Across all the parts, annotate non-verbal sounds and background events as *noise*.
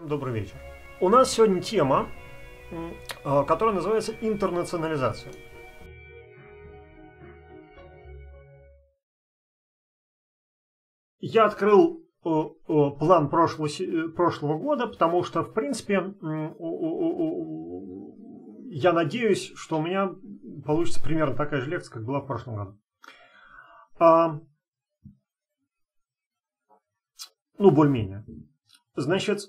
Всем добрый вечер. У нас сегодня тема, э, которая называется интернационализация. Я открыл э, э, план прошлого, прошлого года, потому что, в принципе, я надеюсь, что у меня получится примерно такая же лекция, как была в прошлом году. А, ну, более-менее. Значит,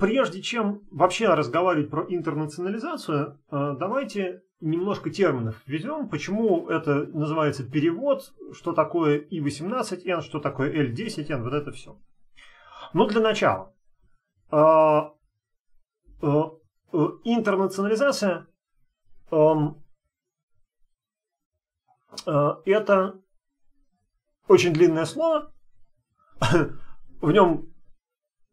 прежде чем вообще разговаривать про интернационализацию, э, давайте немножко терминов введем, почему это называется перевод, что такое И-18Н, что такое L10N, вот это все. Ну, для начала. Э, э, интернационализация эм, это очень длинное слово, *laughs* в нем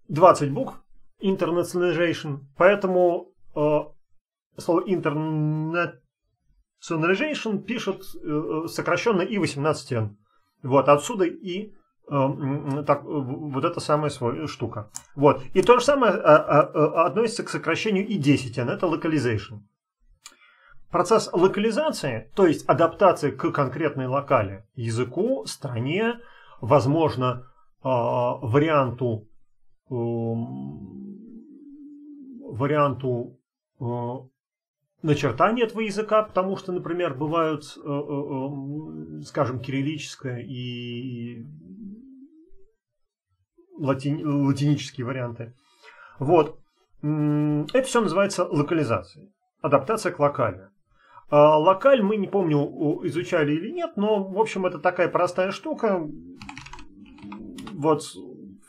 20 букв, internationalization, поэтому э, слово internationalization пишут э, сокращенно И18Н. Вот, отсюда и э, так, вот эта самая свой, штука. Вот. И то же самое а, относится к сокращению И10N, это localization. Процесс локализации, то есть адаптация к конкретной локали, языку, стране, возможно, варианту варианту э, начертания этого языка, потому что, например, бывают, э, э, скажем, кириллическое и лати... латинические варианты. Вот. Это все называется локализацией. Адаптация к локали. А локаль мы, не помню, изучали или нет, но, в общем, это такая простая штука. Вот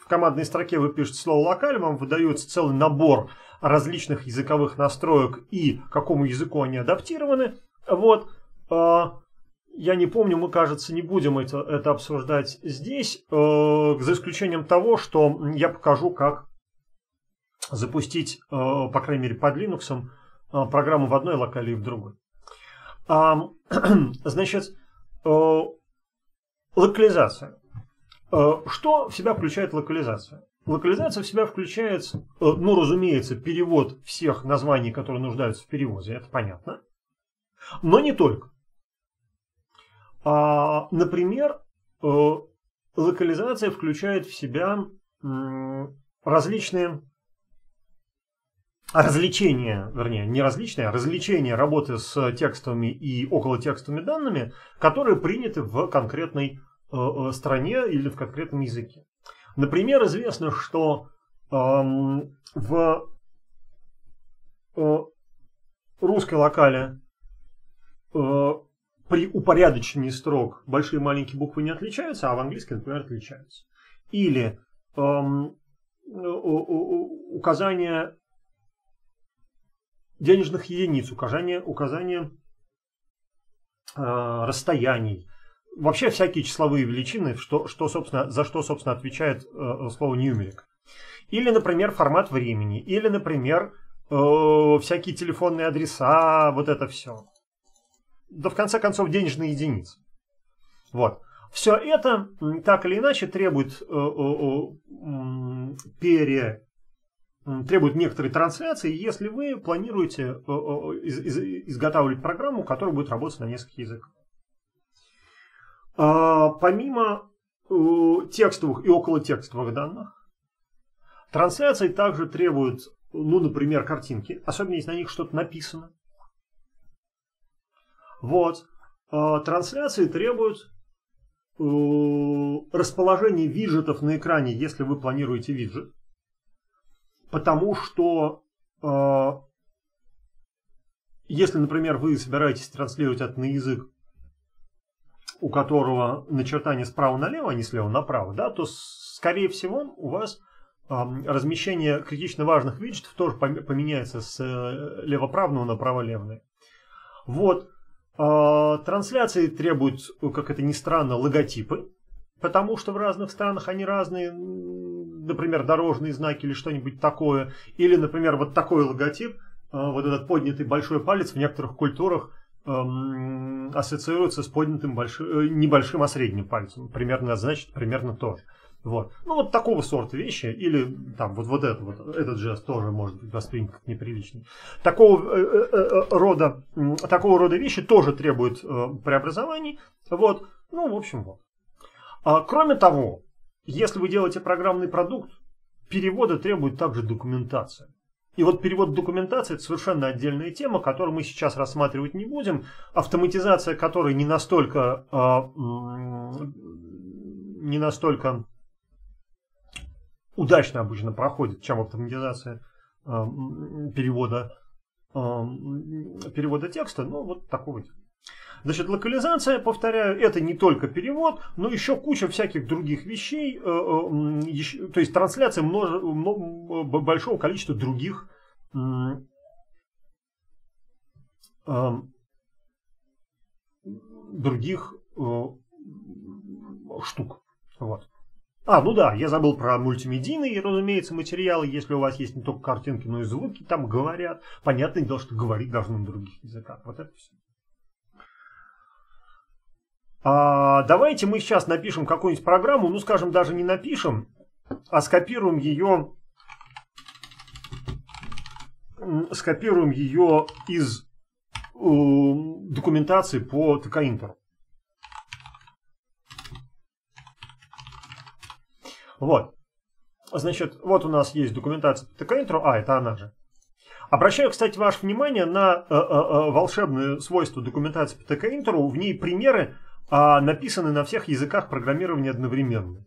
командной строке вы пишете слово локаль, вам выдается целый набор различных языковых настроек и какому языку они адаптированы. Вот. А, я не помню, мы, кажется, не будем это, это обсуждать здесь, э, за исключением того, что я покажу, как запустить, э, по крайней мере, под Linux э, программу в одной локали и в другой. *clears throat* Значит, локализация. Что в себя включает локализация? Локализация в себя включает, э, ну, разумеется, перевод всех названий, которые нуждаются в переводе, это понятно. Но не только. А, например, э, локализация включает в себя различные развлечения, вернее, не различные, а развлечения работы с текстовыми и околотекстовыми данными, которые приняты в конкретной э, стране или в конкретном языке. Например, известно, что эм, в э, русской локале э, при упорядочении строк большие и маленькие буквы не отличаются, а в английской, например, отличаются. Или эм, указание денежных единиц, указание, указание э, расстояний, вообще всякие числовые величины, что, что, собственно, за что, собственно, отвечает э, слово numeric. Или, например, формат времени. Или, например, э, всякие телефонные адреса, вот это все. Да, в конце концов, денежные единицы. Вот. Все это, так или иначе, требует, э, э, пере, требует некоторой трансляции, если вы планируете э, из, из, изготавливать программу, которая будет работать на нескольких языках. А, помимо э, текстовых и околотекстовых данных, трансляции также требуют, ну, например, картинки, особенно если на них что-то написано. Вот. А, трансляции требуют э, расположения виджетов на экране, если вы планируете виджет. Потому что а, если, например, вы собираетесь транслировать это на язык, у которого начертание справа налево, а не слева направо, да, то, скорее всего, у вас размещение критично важных виджетов тоже поменяется с э, левоправного на право-левное. Вот. Э, трансляции требуют, как это ни странно, логотипы, потому что в разных странах они разные, например, дорожные знаки или что-нибудь такое, или, например, вот такой логотип, э, вот этот поднятый большой палец в некоторых культурах эм, ассоциируется с поднятым большим, э, небольшим, а средним пальцем. Примерно значит примерно то. Вот. Ну, вот такого сорта вещи, или там вот, вот это, вот этот жест тоже может быть воспринят как неприличный. Такого э, э, рода, такого рода вещи тоже требуют э, преобразований. Вот. Ну, в общем, вот. А, кроме того, если вы делаете программный продукт, переводы требует также документация. И вот перевод документации это совершенно отдельная тема, которую мы сейчас рассматривать не будем. Автоматизация которой не настолько, э, не настолько удачно обычно проходит, чем автоматизация э, перевода, э, перевода текста. Ну, вот такого типа. Значит, локализация, повторяю, это не только перевод, но еще куча всяких других вещей, э, э, то есть трансляция множе, большого количества других э, других штук. Вот. А, ну да, я забыл про мультимедийные, разумеется, материалы, если у вас есть не только картинки, но и звуки, там говорят. Понятное дело, что говорить должны на других языках. Вот это все. А, давайте мы сейчас напишем какую-нибудь программу, ну скажем, даже не напишем, а скопируем ее, скопируем ее из э, документации по ТК-интеру. Вот. Значит, вот у нас есть документация по ТК-интеру. А, это она же. Обращаю, кстати, ваше внимание на э, э, э, волшебные свойства документации по ТК-интеру. В ней примеры а написаны на всех языках программирования одновременно.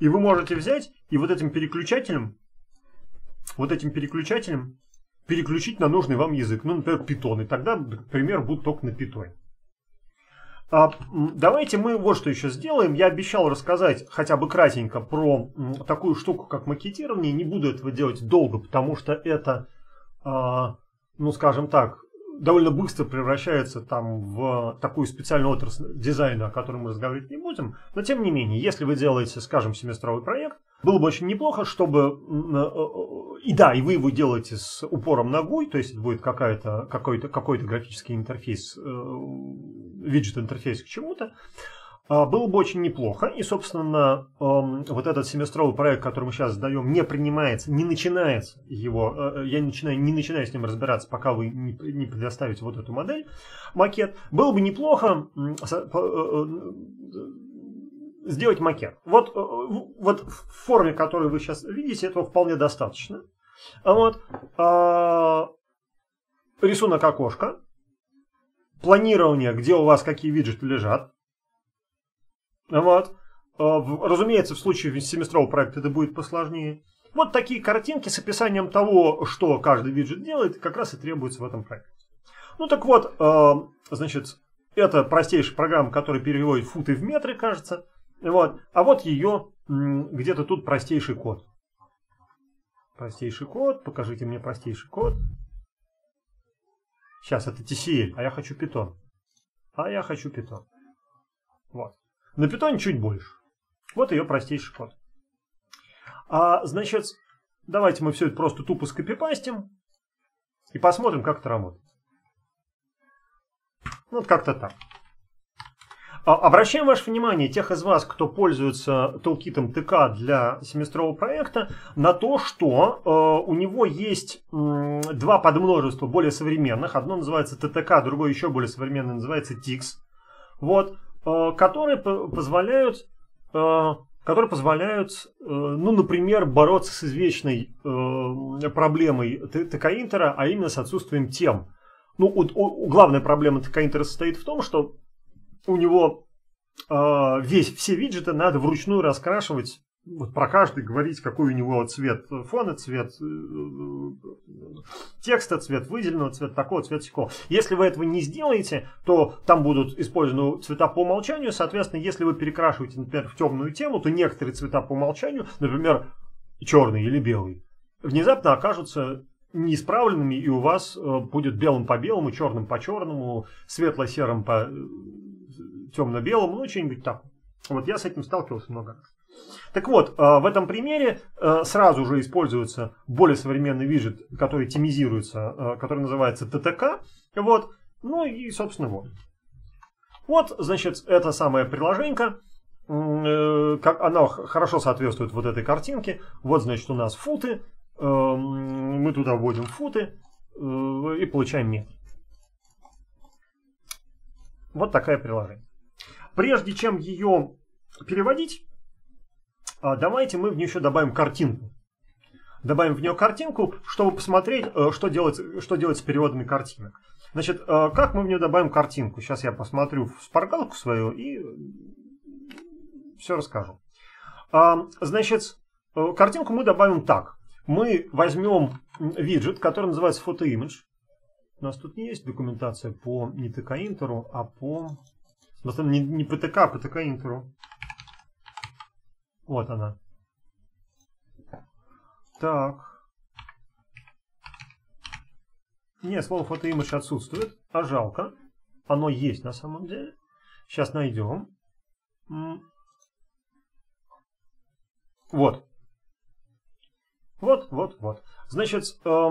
И вы можете взять и вот этим переключателем, вот этим переключателем переключить на нужный вам язык. Ну, например, Python. И тогда, например, будут только на Python. А, давайте мы вот что еще сделаем. Я обещал рассказать хотя бы кратенько про такую штуку, как макетирование. Не буду этого делать долго, потому что это, а, ну, скажем так, довольно быстро превращается там в такую специальную отрасль дизайна, о которой мы разговаривать не будем. Но тем не менее, если вы делаете, скажем, семестровый проект, было бы очень неплохо, чтобы... Э, э, и да, и вы его делаете с упором на GUI, то есть это будет какой-то какой какой графический интерфейс, э, виджет-интерфейс к чему-то. А, было бы очень неплохо. И, собственно, эм, вот этот семестровый проект, который мы сейчас сдаем, не принимается, не начинается его. Э, я начинаю, не начинаю с ним разбираться, пока вы не предоставите вот эту модель, макет. Было бы неплохо э, э, сделать макет. Вот, вот в форме, которую вы сейчас видите, этого вполне достаточно. Вот. А, рисунок окошка. Планирование, где у вас какие виджеты лежат вот. А, разумеется, в случае семестрового проекта это будет посложнее. Вот такие картинки с описанием того, что каждый виджет делает, как раз и требуется в этом проекте. Ну так вот, а, значит, это простейшая программа, которая переводит футы в метры, кажется. Вот. А вот ее где-то тут простейший код. Простейший код. Покажите мне простейший код. Сейчас это TCL, а я хочу Python. А я хочу Python. Вот. На питоне чуть больше. Вот ее простейший код. А, значит, давайте мы все это просто тупо скопипастим и посмотрим, как это работает. Вот как-то так. А, обращаем ваше внимание, тех из вас, кто пользуется толкитом ТК для семестрового проекта, на то, что э, у него есть э, два подмножества более современных. Одно называется ТТК, другое еще более современное называется TIX. Вот. Э, которые позволяют, э, которые позволяют, э, ну, например, бороться с извечной проблемой ТК Интера, а именно с отсутствием тем. Ну, главная проблема ТК Интера состоит в том, что у него весь, все виджеты надо вручную раскрашивать вот про каждый говорить, какой у него цвет фона, цвет э, текста, цвет выделенного, цвет такого, цвет всякого. Если вы этого не сделаете, то там будут использованы цвета по умолчанию. Соответственно, если вы перекрашиваете, например, в темную тему, то некоторые цвета по умолчанию, например, черный или белый, внезапно окажутся неисправленными, и у вас э, будет белым по белому, черным по черному, светло-серым по э, темно-белому, ну, что-нибудь так. Вот я с этим сталкивался много раз. Так вот, э, в этом примере э, сразу же используется более современный виджет, который темизируется, э, который называется ТТК. Вот. Ну и, собственно, вот. Вот, значит, это самое приложение. как она хорошо соответствует вот этой картинке. Вот, значит, у нас футы. Мы туда вводим футы и получаем метр. Вот такое приложение. Прежде чем ее переводить, давайте мы в нее еще добавим картинку. Добавим в нее картинку, чтобы посмотреть, э, что делать, что делать с переводами картинок. Значит, э, как мы в нее добавим картинку? Сейчас я посмотрю в спаргалку свою и все расскажу. А, значит, э, картинку мы добавим так. Мы возьмем виджет, который называется PhotoImage. У нас тут не есть документация по не ТК Интеру, а по... Не, не ПТК, а ПТК Интеру. Вот она. Так. Нет, слово фотоимидж отсутствует, а жалко. Оно есть на самом деле. Сейчас найдем. Вот. Вот, вот, вот. Значит, э,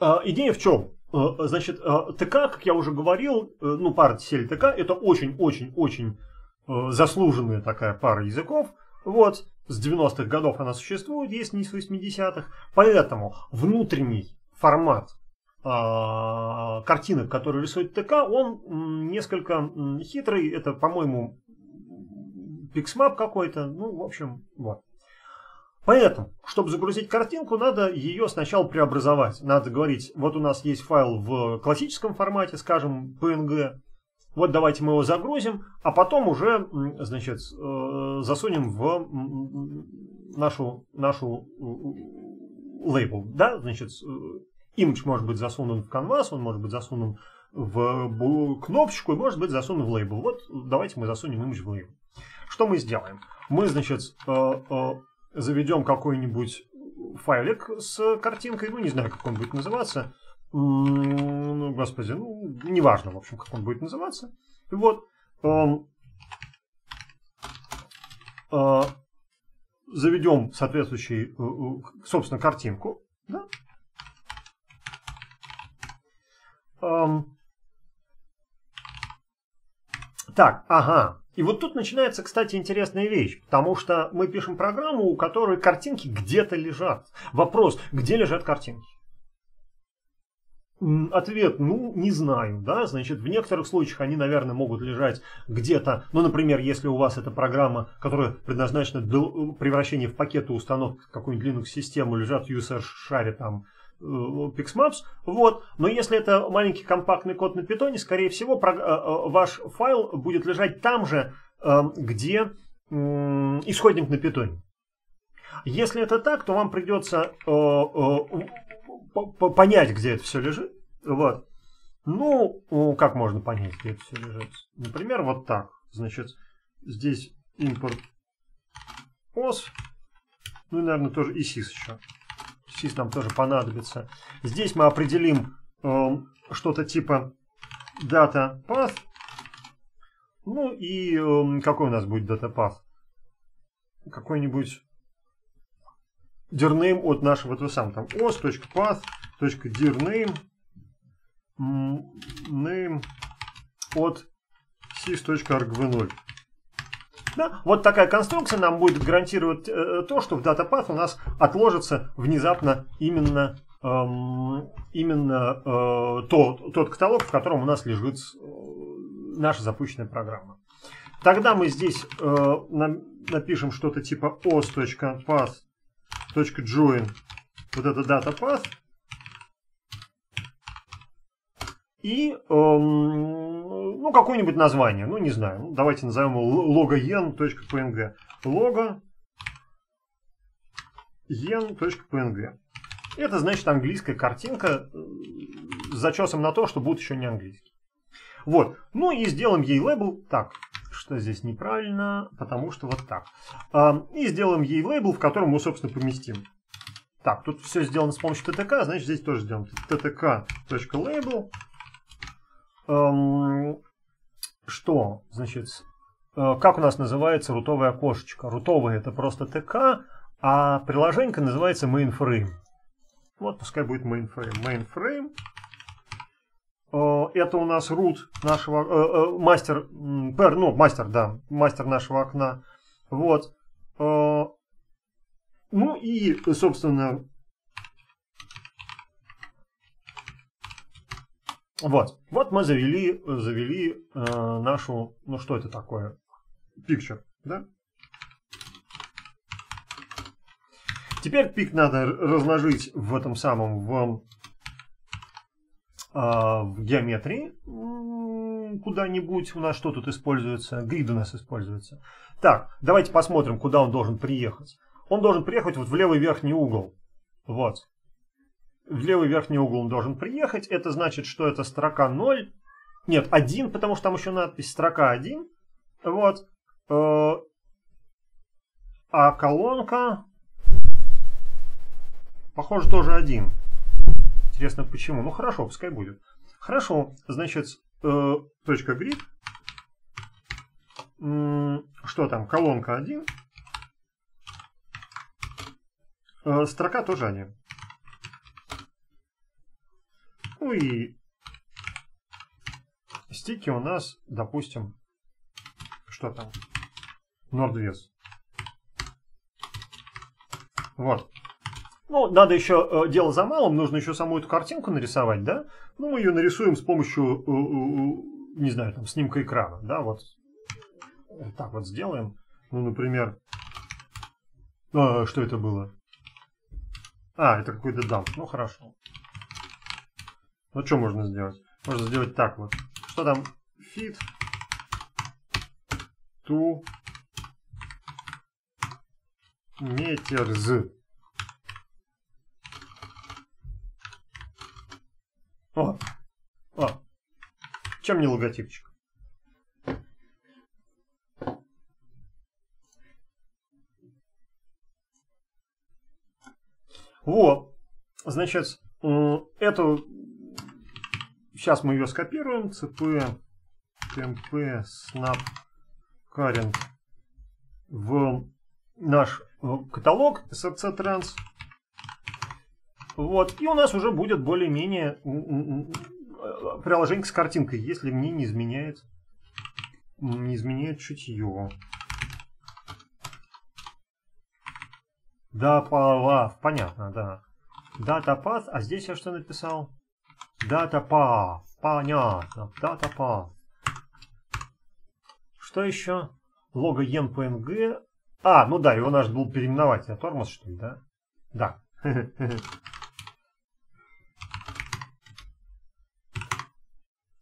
э, идея в чем? Э, значит, э, ТК, как я уже говорил, э, ну, пара TCL ТК, это очень-очень-очень заслуженная такая пара языков. Вот, с 90-х годов она существует, есть не с 80-х. Поэтому внутренний формат картинок, которые рисует Tk, он несколько хитрый. Это, по-моему, pixmap какой-то. Ну, в общем, вот. Поэтому, чтобы загрузить картинку, надо ее сначала преобразовать. Надо говорить, вот у нас есть файл в классическом формате, скажем, PNG. Вот давайте мы его загрузим, а потом уже, значит, э, засунем в нашу, нашу лейбл. Да, значит, image может быть засунут в canvas, он может быть засунут в кнопочку и может быть засунут в лейбл. Вот давайте мы засунем image в лейбл. Что мы сделаем? Мы, значит, э, э, заведем какой-нибудь файлик с картинкой, ну, не знаю, как он будет называться. Ну, господи, ну, неважно, в общем, как он будет называться. И вот, эм, э, заведем соответствующий, собственно, картинку. Да? Эм, так, ага, и вот тут начинается, кстати, интересная вещь, потому что мы пишем программу, у которой картинки где-то лежат. Вопрос, где лежат картинки? Ответ, ну, не знаю, да, значит, в некоторых случаях они, наверное, могут лежать где-то, ну, например, если у вас эта программа, которая предназначена для превращения в пакеты установки какой-нибудь Linux-систему, лежат в USR-шаре там Э, Pixmaps. Вот. Но если это маленький компактный код на питоне, скорее всего, э, э, ваш файл будет лежать там же, где исходник на питоне. Если это так, то вам придется понять, где это все лежит. Вот. Ну, как можно понять, где это все лежит? Например, вот так. Значит, здесь импорт os. Ну и, наверное, тоже и sys еще сис нам тоже понадобится. Здесь мы определим э, что-то типа data path. Ну и э, какой у нас будет data path? Какой-нибудь dirname от нашего этого самого. Там os.path.dirname name от sys.argv0. Да? Вот такая конструкция нам будет гарантировать э, то, что в DataPath у нас отложится внезапно именно, эм, именно э, тот, тот каталог, в котором у нас лежит э, наша запущенная программа. Тогда мы здесь э, напишем что-то типа os.path.join вот это DataPath и эм, ну, какое-нибудь название, ну, не знаю, ну, давайте назовем его logoen.png. Logo yen.png. Это значит английская картинка э, с зачесом на то, что будет еще не английский. Вот. Ну и сделаем ей лейбл. Так, что здесь неправильно, потому что вот так. И сделаем ей лейбл, в котором мы, собственно, поместим. Так, тут все сделано с помощью TTK, значит здесь тоже сделаем ttk.label эм, что, значит, э, как у нас называется рутовое окошечко? Рутовое это просто ТК, а приложение называется mainframe. Вот, пускай будет mainframe. Mainframe. это у нас root нашего, мастер, ну, мастер, да, мастер нашего окна. Вот. Ну и, собственно, вот. Вот мы завели, завели э, нашу, ну что это такое? Picture, да? Теперь пик надо разложить в этом самом, в, э, в геометрии куда-нибудь. У нас что тут используется? Грид у нас используется. Так, давайте посмотрим, куда он должен приехать он должен приехать вот в левый верхний угол. Вот. В левый верхний угол он должен приехать. Это значит, что это строка 0. Нет, 1, потому что там еще надпись строка 1. Вот. Э, а колонка, похоже, тоже 1. Интересно, почему? Ну, хорошо, пускай будет. Хорошо, значит, э, точка grid. Что там? Колонка 1. Э, строка тоже они. Ну и стики у нас, допустим, что там? Нордвес. Вот. Ну, надо еще, э, дело за малым, нужно еще саму эту картинку нарисовать, да? Ну, мы ее нарисуем с помощью, э, не знаю, там, снимка экрана, да, вот. Так вот сделаем. Ну, например, что это было? А, это какой-то дамп. Ну, хорошо. Ну, что можно сделать? Можно сделать так вот. Что там? Fit to meters. О, о. Чем не логотипчик? Вот. Значит, эту... Сейчас мы ее скопируем. cp tmp snap current в наш каталог SRC Trans. Вот. И у нас уже будет более-менее приложение с картинкой, если мне не изменяет не изменяет чутье. Да, понятно, да. Дата path, а здесь я что написал? Дата path, понятно, дата path. Что еще? Лого ENPNG. А, ну да, его надо было переименовать. Я тормоз, что ли, да? Да. *laughs*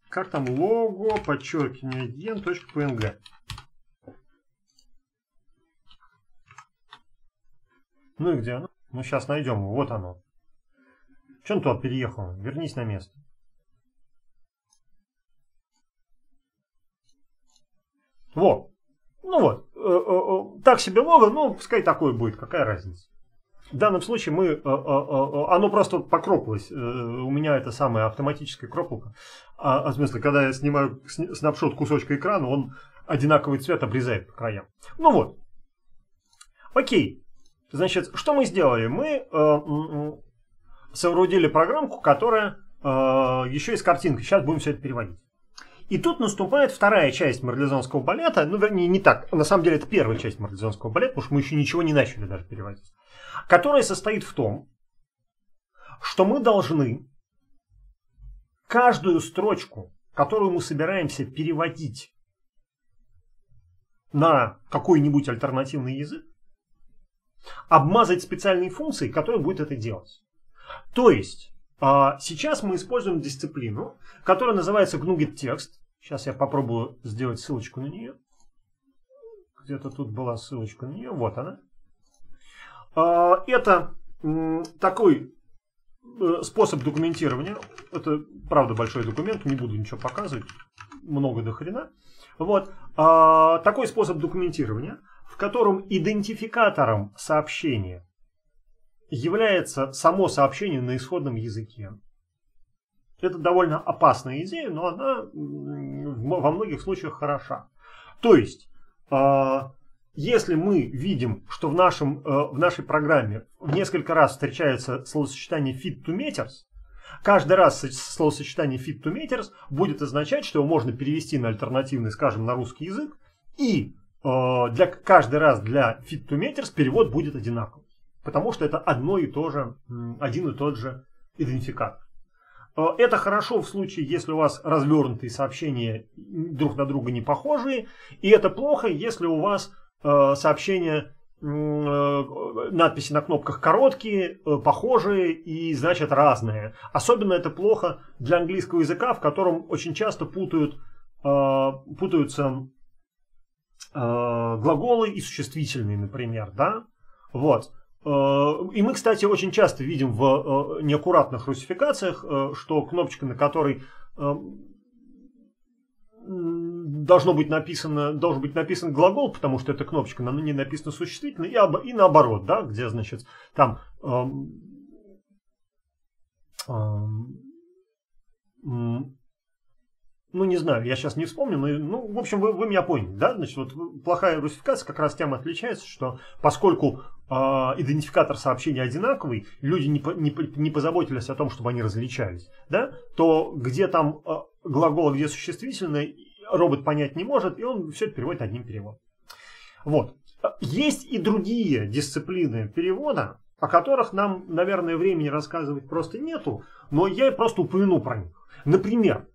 Как там лого, подчеркивание, ен.png. Ну и где оно? Ну сейчас найдем. Вот оно. Че он переехал? Вернись на место. Вот. Ну вот. Э, э, э, так себе лого, ну пускай такое будет. Какая разница? В данном случае мы, оно просто покропалось. У меня это самая автоматическая кропалка. А, а в смысле, когда я снимаю снапшот кусочка экрана, он одинаковый цвет обрезает по краям. Ну вот. Окей. Значит, что мы сделали? Мы соорудили программку, которая э, еще и с картинкой. Сейчас будем все это переводить. И тут наступает вторая часть марлезонского балета. Ну, вернее, не так. На самом деле, это первая часть марлезонского балета, потому что мы еще ничего не начали даже переводить. Которая состоит в том, что мы должны каждую строчку, которую мы собираемся переводить на какой-нибудь альтернативный язык, обмазать специальные функции, которые будет это делать. То есть, а, сейчас мы используем дисциплину, которая называется GNU Text. Сейчас я попробую сделать ссылочку на нее. Где-то тут была ссылочка на нее. Вот она. А, это такой э, способ документирования. Это, правда, большой документ, не буду ничего показывать. Много до хрена. Вот. А, такой способ документирования – котором идентификатором сообщения является само сообщение на исходном языке. Это довольно опасная идея, но она во многих случаях хороша. То есть, а, если мы видим, что в, нашем, э, в нашей программе несколько раз встречается словосочетание fit to meters, Каждый раз словосочетание fit to meters будет означать, что его можно перевести на альтернативный, скажем, на русский язык. И э, для, каждый раз для fit to meters перевод будет одинаковый. Потому что это одно и то же, один и тот же идентификатор. Э, это хорошо в случае, если у вас развернутые сообщения друг на друга не похожие. И это плохо, если у вас э, сообщения, э, надписи на кнопках короткие, похожие и значит разные. Особенно это плохо для английского языка, в котором очень часто путают, путаются глаголы и существительные, например. Да? Вот. Э, и мы, кстати, очень часто видим в э, неаккуратных русификациях, э, что кнопочка, на которой должно быть написано, должен быть написан глагол, потому что эта кнопочка, на ней написано существительное, и, об, и наоборот, да, где, значит, там эм, эм, ну, не знаю, я сейчас не вспомню, но, ну, в общем, вы, вы меня поняли, да? Значит, вот плохая русификация как раз тем отличается, что поскольку идентификатор сообщения одинаковый, люди не, не, не позаботились о том, чтобы они различались, да? То где там э, глагол, а где существительное, робот понять не может, и он все это переводит одним переводом. Вот. Есть и другие дисциплины перевода, о которых нам, наверное, времени рассказывать просто нету, но я просто упомяну про них. Например,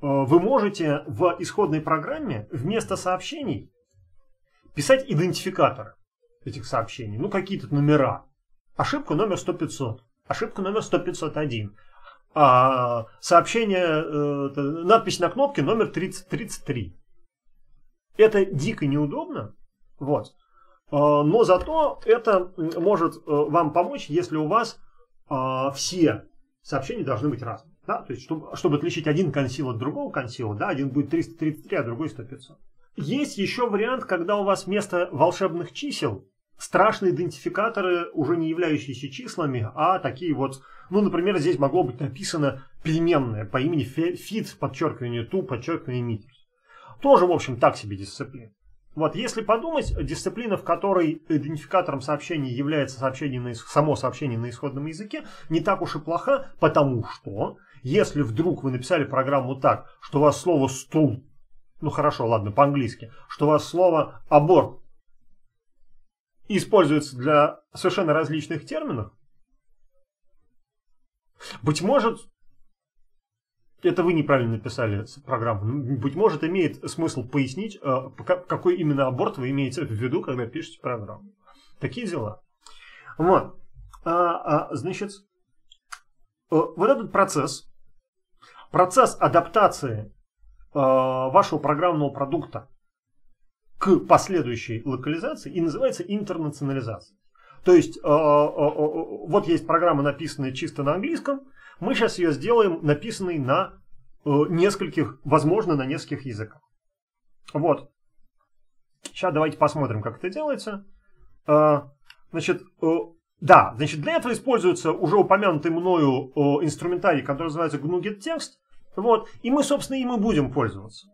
вы можете в исходной программе вместо сообщений писать идентификаторы этих сообщений. Ну, какие-то номера. Ошибку номер 100-500. Ошибку номер 100-501. А сообщение, э, надпись на кнопке номер 3033. Это дико неудобно. Вот. Э, но зато это может вам помочь, если у вас все сообщения должны быть разные. Да? То есть, чтобы, чтобы отличить один консил от другого консила, да, один будет 333, а другой 100-500. Есть еще вариант, когда у вас вместо волшебных чисел страшные идентификаторы, уже не являющиеся числами, а такие вот, ну, например, здесь могло быть написано переменное по имени fit, подчеркивание to, подчеркивание meters. Тоже, в общем, так себе дисциплина. Вот, если подумать, дисциплина, в которой идентификатором сообщения является сообщение на, само сообщение на исходном языке, не так уж и плоха, потому что если вдруг вы написали программу так, что у вас слово стул, ну хорошо, ладно, по-английски, что у вас слово аборт используется для совершенно различных терминов, быть может, это вы неправильно написали программу. Быть может, имеет смысл пояснить, э, какой именно аборт вы имеете в виду, когда пишете программу. Такие дела. Вот. А, а, значит, э, вот этот процесс, процесс адаптации а, вашего программного продукта к последующей локализации и называется интернационализация. То есть, а, а, вот есть программа, написанная чисто на английском, мы сейчас ее сделаем написанной на э, нескольких, возможно, на нескольких языках. Вот. Сейчас давайте посмотрим, как это делается. Значит, э, да, значит, для этого используется уже упомянутый мною э, инструментарий, который называется GNU Text. Вот, и мы, собственно, им и будем пользоваться.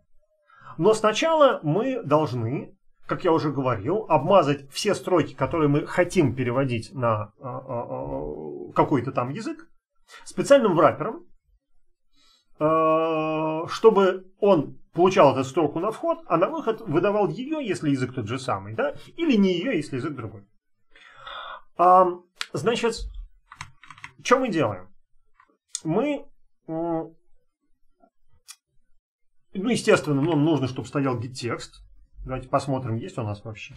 Но сначала мы должны, как я уже говорил, обмазать все строки, которые мы хотим переводить на какой-то там язык, специальным врапером, э, чтобы он получал эту строку на вход, а на выход выдавал ее, если язык тот же самый, да, или не ее, если язык другой. А, значит, что мы делаем? Мы, ну, естественно, нам нужно, чтобы стоял гид-текст. Давайте посмотрим, есть у нас вообще.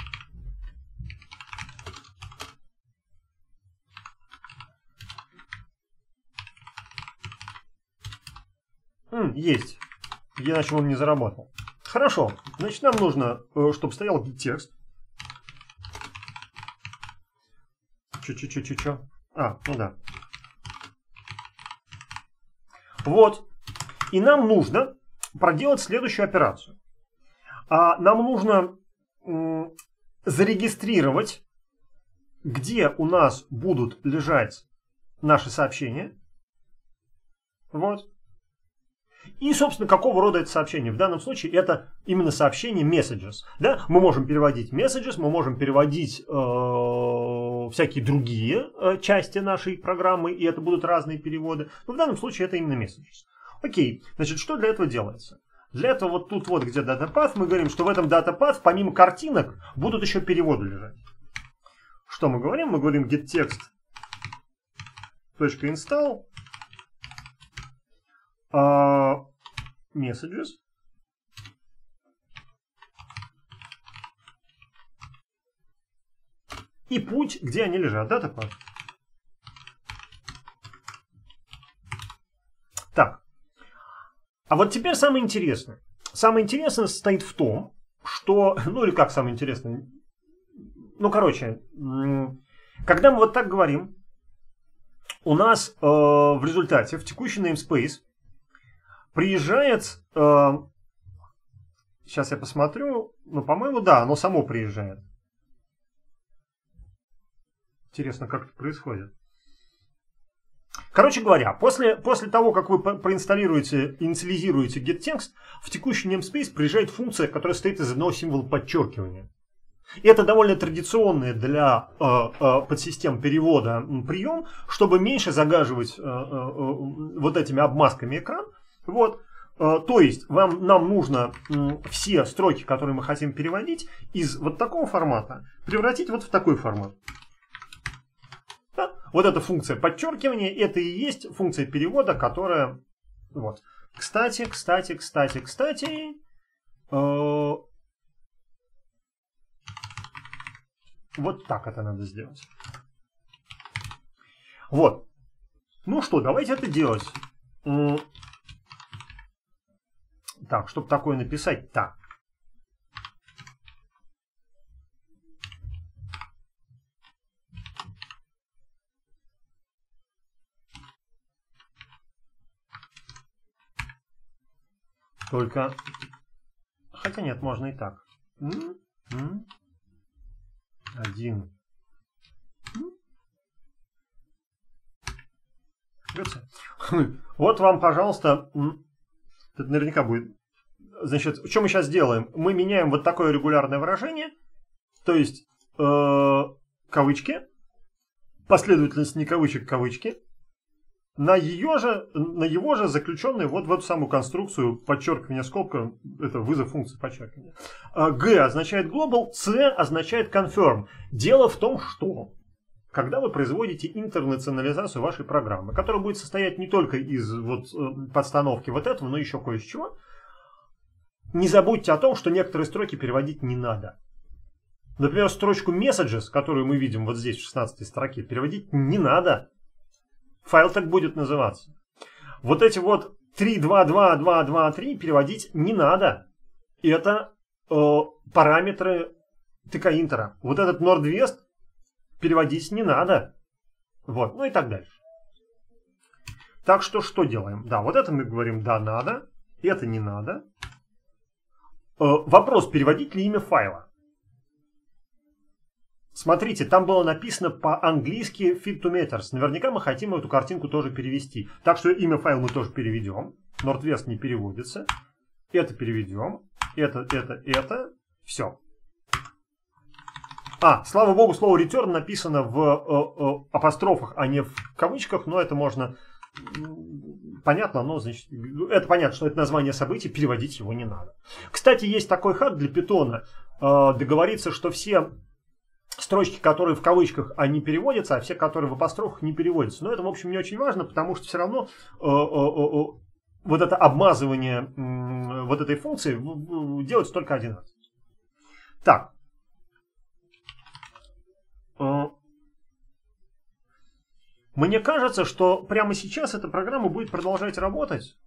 М, есть. Иначе он не заработал. Хорошо. Значит, нам нужно, э, чтобы стоял текст. Чё-чё-чё-чё-чё. А, ну да. Вот. И нам нужно проделать следующую операцию. А нам нужно зарегистрировать, где у нас будут лежать наши сообщения. Вот. И, собственно, какого рода это сообщение? В данном случае это именно сообщение messages. Да? Мы можем переводить messages, мы можем переводить э, всякие другие э, части нашей программы, и это будут разные переводы. Но в данном случае это именно messages. Окей, значит, что для этого делается? Для этого вот тут вот, где DataPath, мы говорим, что в этом DataPath помимо картинок будут еще переводы лежать. Что мы говорим? Мы говорим getText .install uh, messages и путь, где они лежат. DataPath. Так. А вот теперь самое интересное. Самое интересное состоит в том, что, ну или как самое интересное, ну короче, когда мы вот так говорим, у нас э, в результате в текущий namespace приезжает, э, сейчас я посмотрю, ну по-моему да, оно само приезжает. Интересно, как это происходит. Короче говоря, после, после того, как вы проинсталируете, инициализируете getText, в текущий namespace приезжает функция, которая состоит из одного символа подчеркивания. И это довольно традиционный для э, э, подсистем перевода прием, чтобы меньше загаживать э, э, э, вот этими обмазками экран. Вот. Э, то есть вам, нам нужно э, все строки, которые мы хотим переводить, из вот такого формата превратить вот в такой формат. Вот эта функция подчеркивания, это и есть функция перевода, которая... Вот. Кстати, кстати, кстати, кстати... Э, вот так это надо сделать. Вот. Ну что, давайте это делать. Так, чтобы такое написать, так. Только... Хотя нет, можно и так. Один. *laughs* Вот вам, пожалуйста, это наверняка будет. Значит, что мы сейчас делаем? Мы меняем вот такое регулярное выражение, то есть э, кавычки, последовательность не кавычек, кавычки, на ее же, на его же заключенный вот в эту самую конструкцию подчеркивание скобка, это вызов функции подчеркивания. А, G означает global, C означает confirm. Дело в том, что когда вы производите интернационализацию вашей программы, которая будет состоять не только из вот, э, подстановки вот этого, но еще кое с чего, не забудьте о том, что некоторые строки переводить не надо. Например, строчку messages, которую мы видим вот здесь в 16 строке, переводить не надо. Файл так будет называться. Вот эти вот 3, 2, 2, 2, 2, 3 переводить не надо. Это э, параметры ТК-интера. Вот этот Nordwest переводить не надо. Вот, ну и так дальше. Так что что делаем? Да, вот это мы говорим, да, надо. Это не надо. Э, вопрос, переводить ли имя файла. Смотрите, там было написано по-английски fit to matters. Наверняка мы хотим эту картинку тоже перевести. Так что имя файла мы тоже переведем. Northwest не переводится. Это переведем. Это, это, это. Все. А, слава богу, слово return написано в э, э, апострофах, а не в кавычках, но это можно... Понятно, но значит, это понятно, что это название событий, переводить его не надо. Кстати, есть такой хак для питона. Э, договориться, что все строчки, которые в кавычках, они переводятся, а все, которые в апострофах, не переводятся. Но это, в общем, не очень важно, потому что все равно э, э, э, вот это обмазывание вот этой функции делается только один раз. Так. Мне кажется, что прямо сейчас эта программа будет продолжать работать.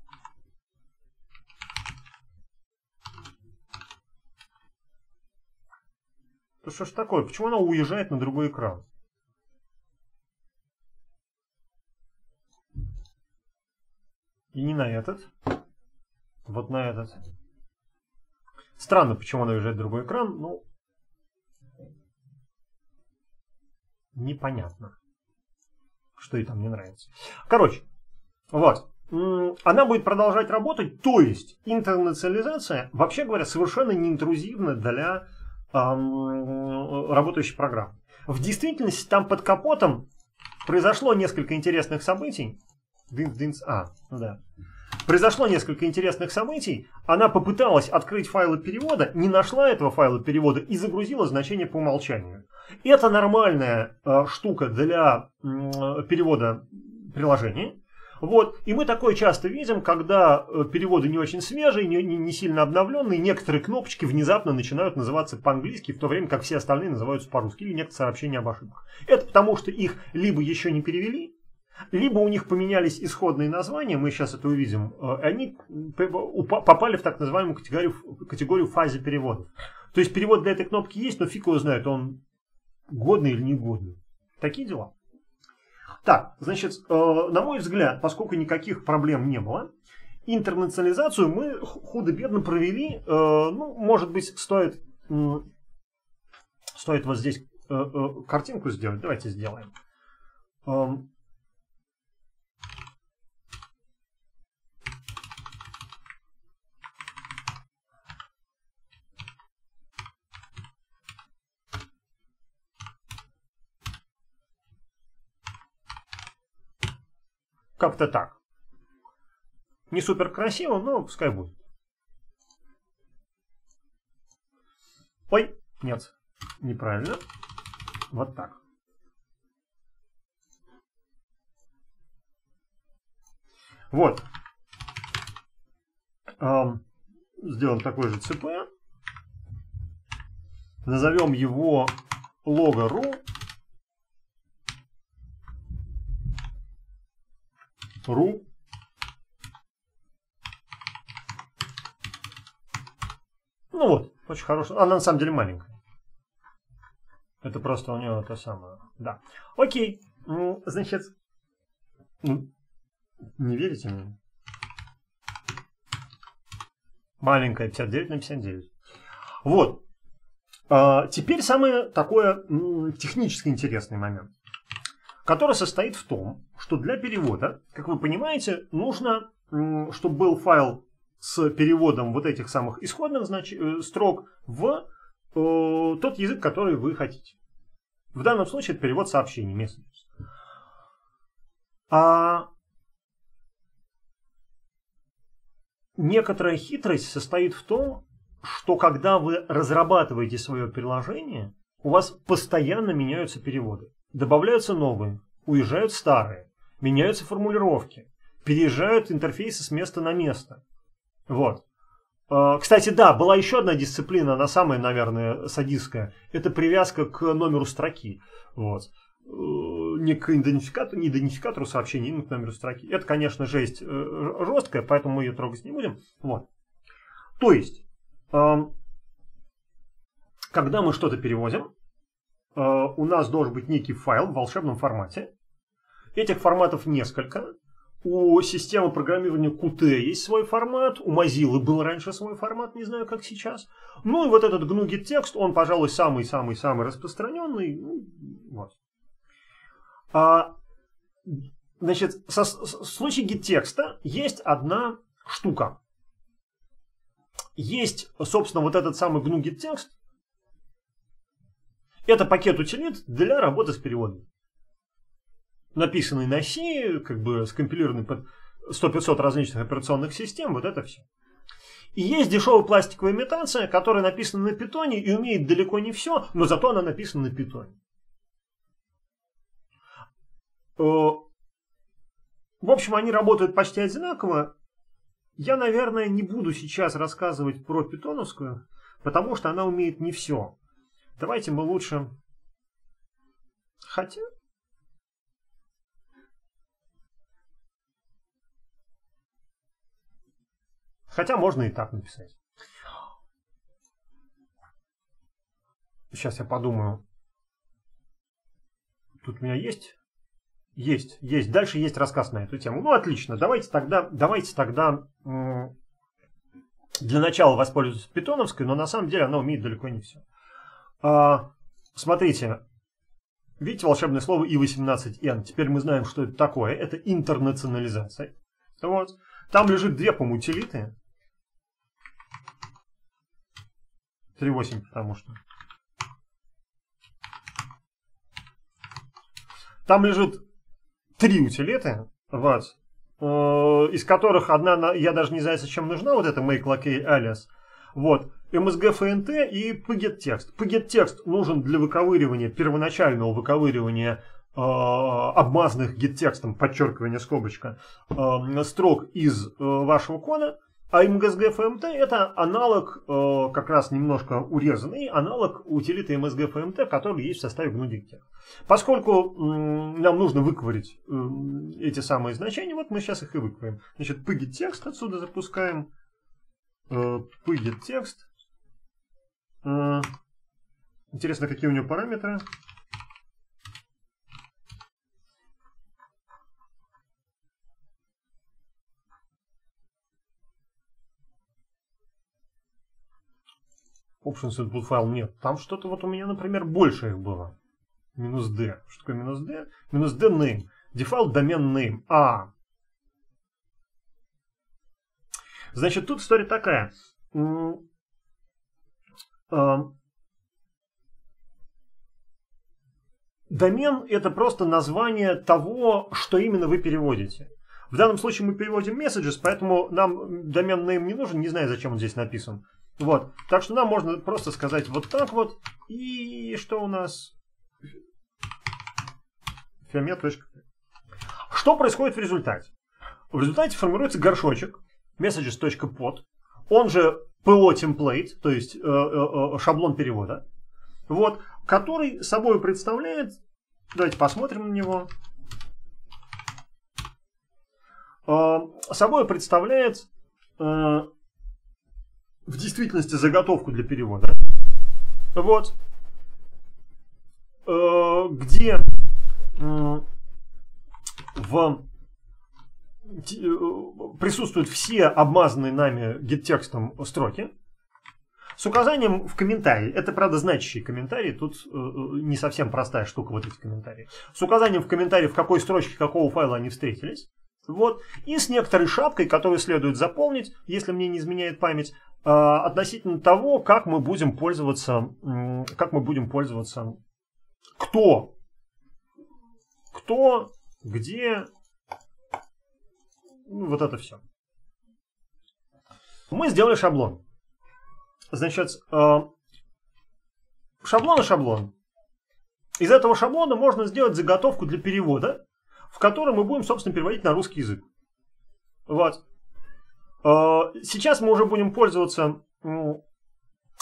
Да что ж такое? Почему она уезжает на другой экран? И не на этот. Вот на этот. Странно, почему она уезжает на другой экран. Ну, непонятно. Что ей там не нравится. Короче, вот. Она будет продолжать работать, то есть интернационализация, вообще говоря, совершенно неинтрузивна для работающей программы. В действительности там под капотом произошло несколько интересных событий. Дынц, дынц, а, ну да. Произошло несколько интересных событий. Она попыталась открыть файлы перевода, не нашла этого файла перевода и загрузила значение по умолчанию. Это нормальная э, штука для э, перевода приложений. Вот. И мы такое часто видим, когда э, переводы не очень свежие, не, не, сильно обновленные, некоторые кнопочки внезапно начинают называться по-английски, в то время как все остальные называются по-русски, или некоторые сообщения об ошибках. Это потому, что их либо еще не перевели, либо у них поменялись исходные названия, мы сейчас это увидим, э, они попали в так называемую категорию, категорию фазе переводов. То есть перевод для этой кнопки есть, но фиг его знает, он годный или негодный. Такие дела. Так, значит, э, на мой взгляд, поскольку никаких проблем не было, интернационализацию мы худо-бедно провели. Э, ну, может быть, стоит, стоит вот здесь э, картинку сделать. Давайте сделаем. Как-то так. Не супер красиво, но пускай будет. Ой, нет, неправильно. Вот так. Вот. Эм, сделаем такой же ЦП. Назовем его лого.ру ру Ну вот, очень хорошая. Она на самом деле маленькая. Это просто у нее то самое. Да. Окей. Ну, значит, ну, не верите мне? Маленькая, 59 на 59. Вот. А, теперь самый такой технически интересный момент который состоит в том, что для перевода, как вы понимаете, нужно, чтобы был файл с переводом вот этих самых исходных знач... Э, строк в э, тот язык, который вы хотите. В данном случае это перевод сообщений, messages. А некоторая хитрость состоит в том, что когда вы разрабатываете свое приложение, у вас постоянно меняются переводы. Добавляются новые, уезжают старые, меняются формулировки, переезжают интерфейсы с места на место. Вот. А, кстати, да, была еще одна дисциплина, она самая, наверное, садистская. Это привязка к номеру строки. Вот. Э, не к идентификатору, не идентификатору сообщения, а к номеру строки. Это, конечно, жесть э, жесткая, поэтому мы ее трогать не будем. Вот. То есть, когда мы что-то переводим, у нас должен быть некий файл в волшебном формате. Этих форматов несколько. У системы программирования Qt есть свой формат, у Mozilla был раньше свой формат, не знаю как сейчас. Ну и вот этот GNU текст, он, пожалуй, самый-самый-самый распространенный. Ну, вот. А, значит, со, в случае git текста есть одна штука. Есть, собственно, вот этот самый GNU текст, это пакет утилит для работы с переводом. Написанный на C, как бы скомпилированный под 100-500 различных операционных систем, вот это все. И есть дешевая пластиковая имитация, которая написана на питоне и умеет далеко не все, но зато она написана на питоне. Э, в общем, они работают почти одинаково. Я, наверное, не буду сейчас рассказывать про питоновскую, потому что она умеет не все. Давайте мы лучше... Хотя... Хотя можно и так написать. Сейчас я подумаю. Тут у меня есть? Есть, есть. Дальше есть рассказ на эту тему. Ну, отлично. Давайте тогда, давайте тогда для начала воспользуюсь питоновской, но на самом деле она умеет далеко не все. А, смотрите, видите волшебное слово И18Н? Теперь мы знаем, что это такое. Это интернационализация. Вот. Там лежит две помутилиты. 3.8, потому что. там лежит три утилиты, вот, э, из которых одна, я даже не знаю, зачем нужна, вот эта make locate alias, вот, MSG и pget-текст. Pget-текст нужен для выковыривания, первоначального выковыривания э, обмазанных get-текстом, подчеркивание скобочка, э, строк из э, вашего кода. А MSG это аналог, э, как раз немножко урезанный, аналог утилиты MSG который есть в составе GNU Поскольку нам нужно выковырить э, эти самые значения, вот мы сейчас их и выковырим. Значит, pget текст отсюда запускаем. Э, pget текст. Интересно, какие у него параметры. Options input файл нет. Там что-то вот у меня, например, больше их было. Минус D. Что такое минус D? Минус D name. Default домен name. А. Значит, тут история такая. Домен это просто название того, что именно вы переводите. В данном случае мы переводим messages, поэтому нам домен name не нужен, не знаю, зачем он здесь написан. Вот. Так что нам можно просто сказать вот так вот. И что у нас? Фиомет. Что происходит в результате? В результате формируется горшочек messages.pod, он же PO template, то есть э, э, э, шаблон перевода, вот, который собой представляет, давайте посмотрим на него, собой представляет в действительности заготовку для перевода. Вот. Где в присутствуют все обмазанные нами гид-текстом строки с указанием в комментарии. Это, правда, значащие комментарии. Тут э, не совсем простая штука, вот эти комментарии. С указанием в комментарии, в какой строчке какого файла они встретились. Вот. И с некоторой шапкой, которую следует заполнить, если мне не изменяет память, э, относительно того, как мы будем пользоваться, э, как мы будем пользоваться, кто, кто, где, вот это все. Мы сделали шаблон. Значит, э, шаблон и шаблон. Из этого шаблона можно сделать заготовку для перевода, в котором мы будем, собственно, переводить на русский язык. Вот. Э, сейчас мы уже будем пользоваться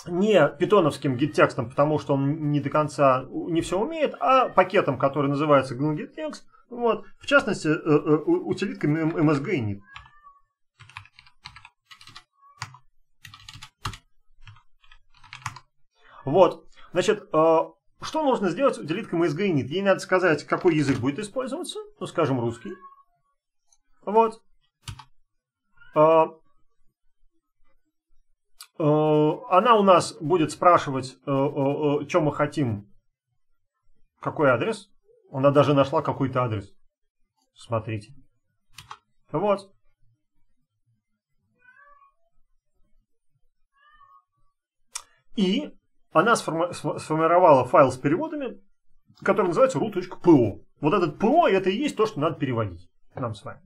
не питоновским гид-текстом, потому что он не до конца не все умеет, а пакетом, который называется GNU-GitText, вот, в частности, э, э, утилитками MSG и NIT. Вот, значит, э, что нужно сделать утилиткой MSG и NIT? Ей надо сказать, какой язык будет использоваться, ну, скажем, русский. Вот. Она у нас будет спрашивать, что мы хотим, какой адрес. Она даже нашла какой-то адрес. Смотрите. Вот. И она сформировала файл с переводами, который называется ru.po. Вот этот po это и есть то, что надо переводить нам с вами.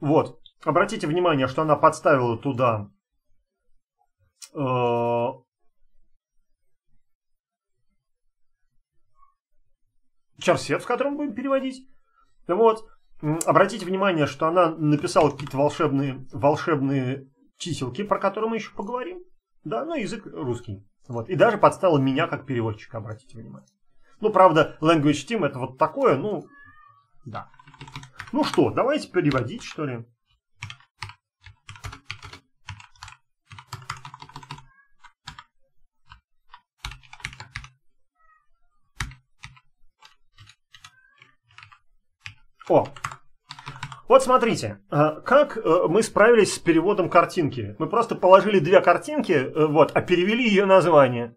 Вот. Обратите внимание, что она подставила туда э, чарсет, в котором будем переводить. Вот. Обратите внимание, что она написала какие-то волшебные, волшебные чиселки, про которые мы еще поговорим. Да, ну язык русский. Вот. И даже подставила меня как переводчика, обратите внимание. Ну, правда, language team это вот такое, ну, да. Ну что, давайте переводить, что ли. О, вот смотрите, э, как э, мы справились с переводом картинки. Мы просто положили две картинки, э, вот, а перевели ее название.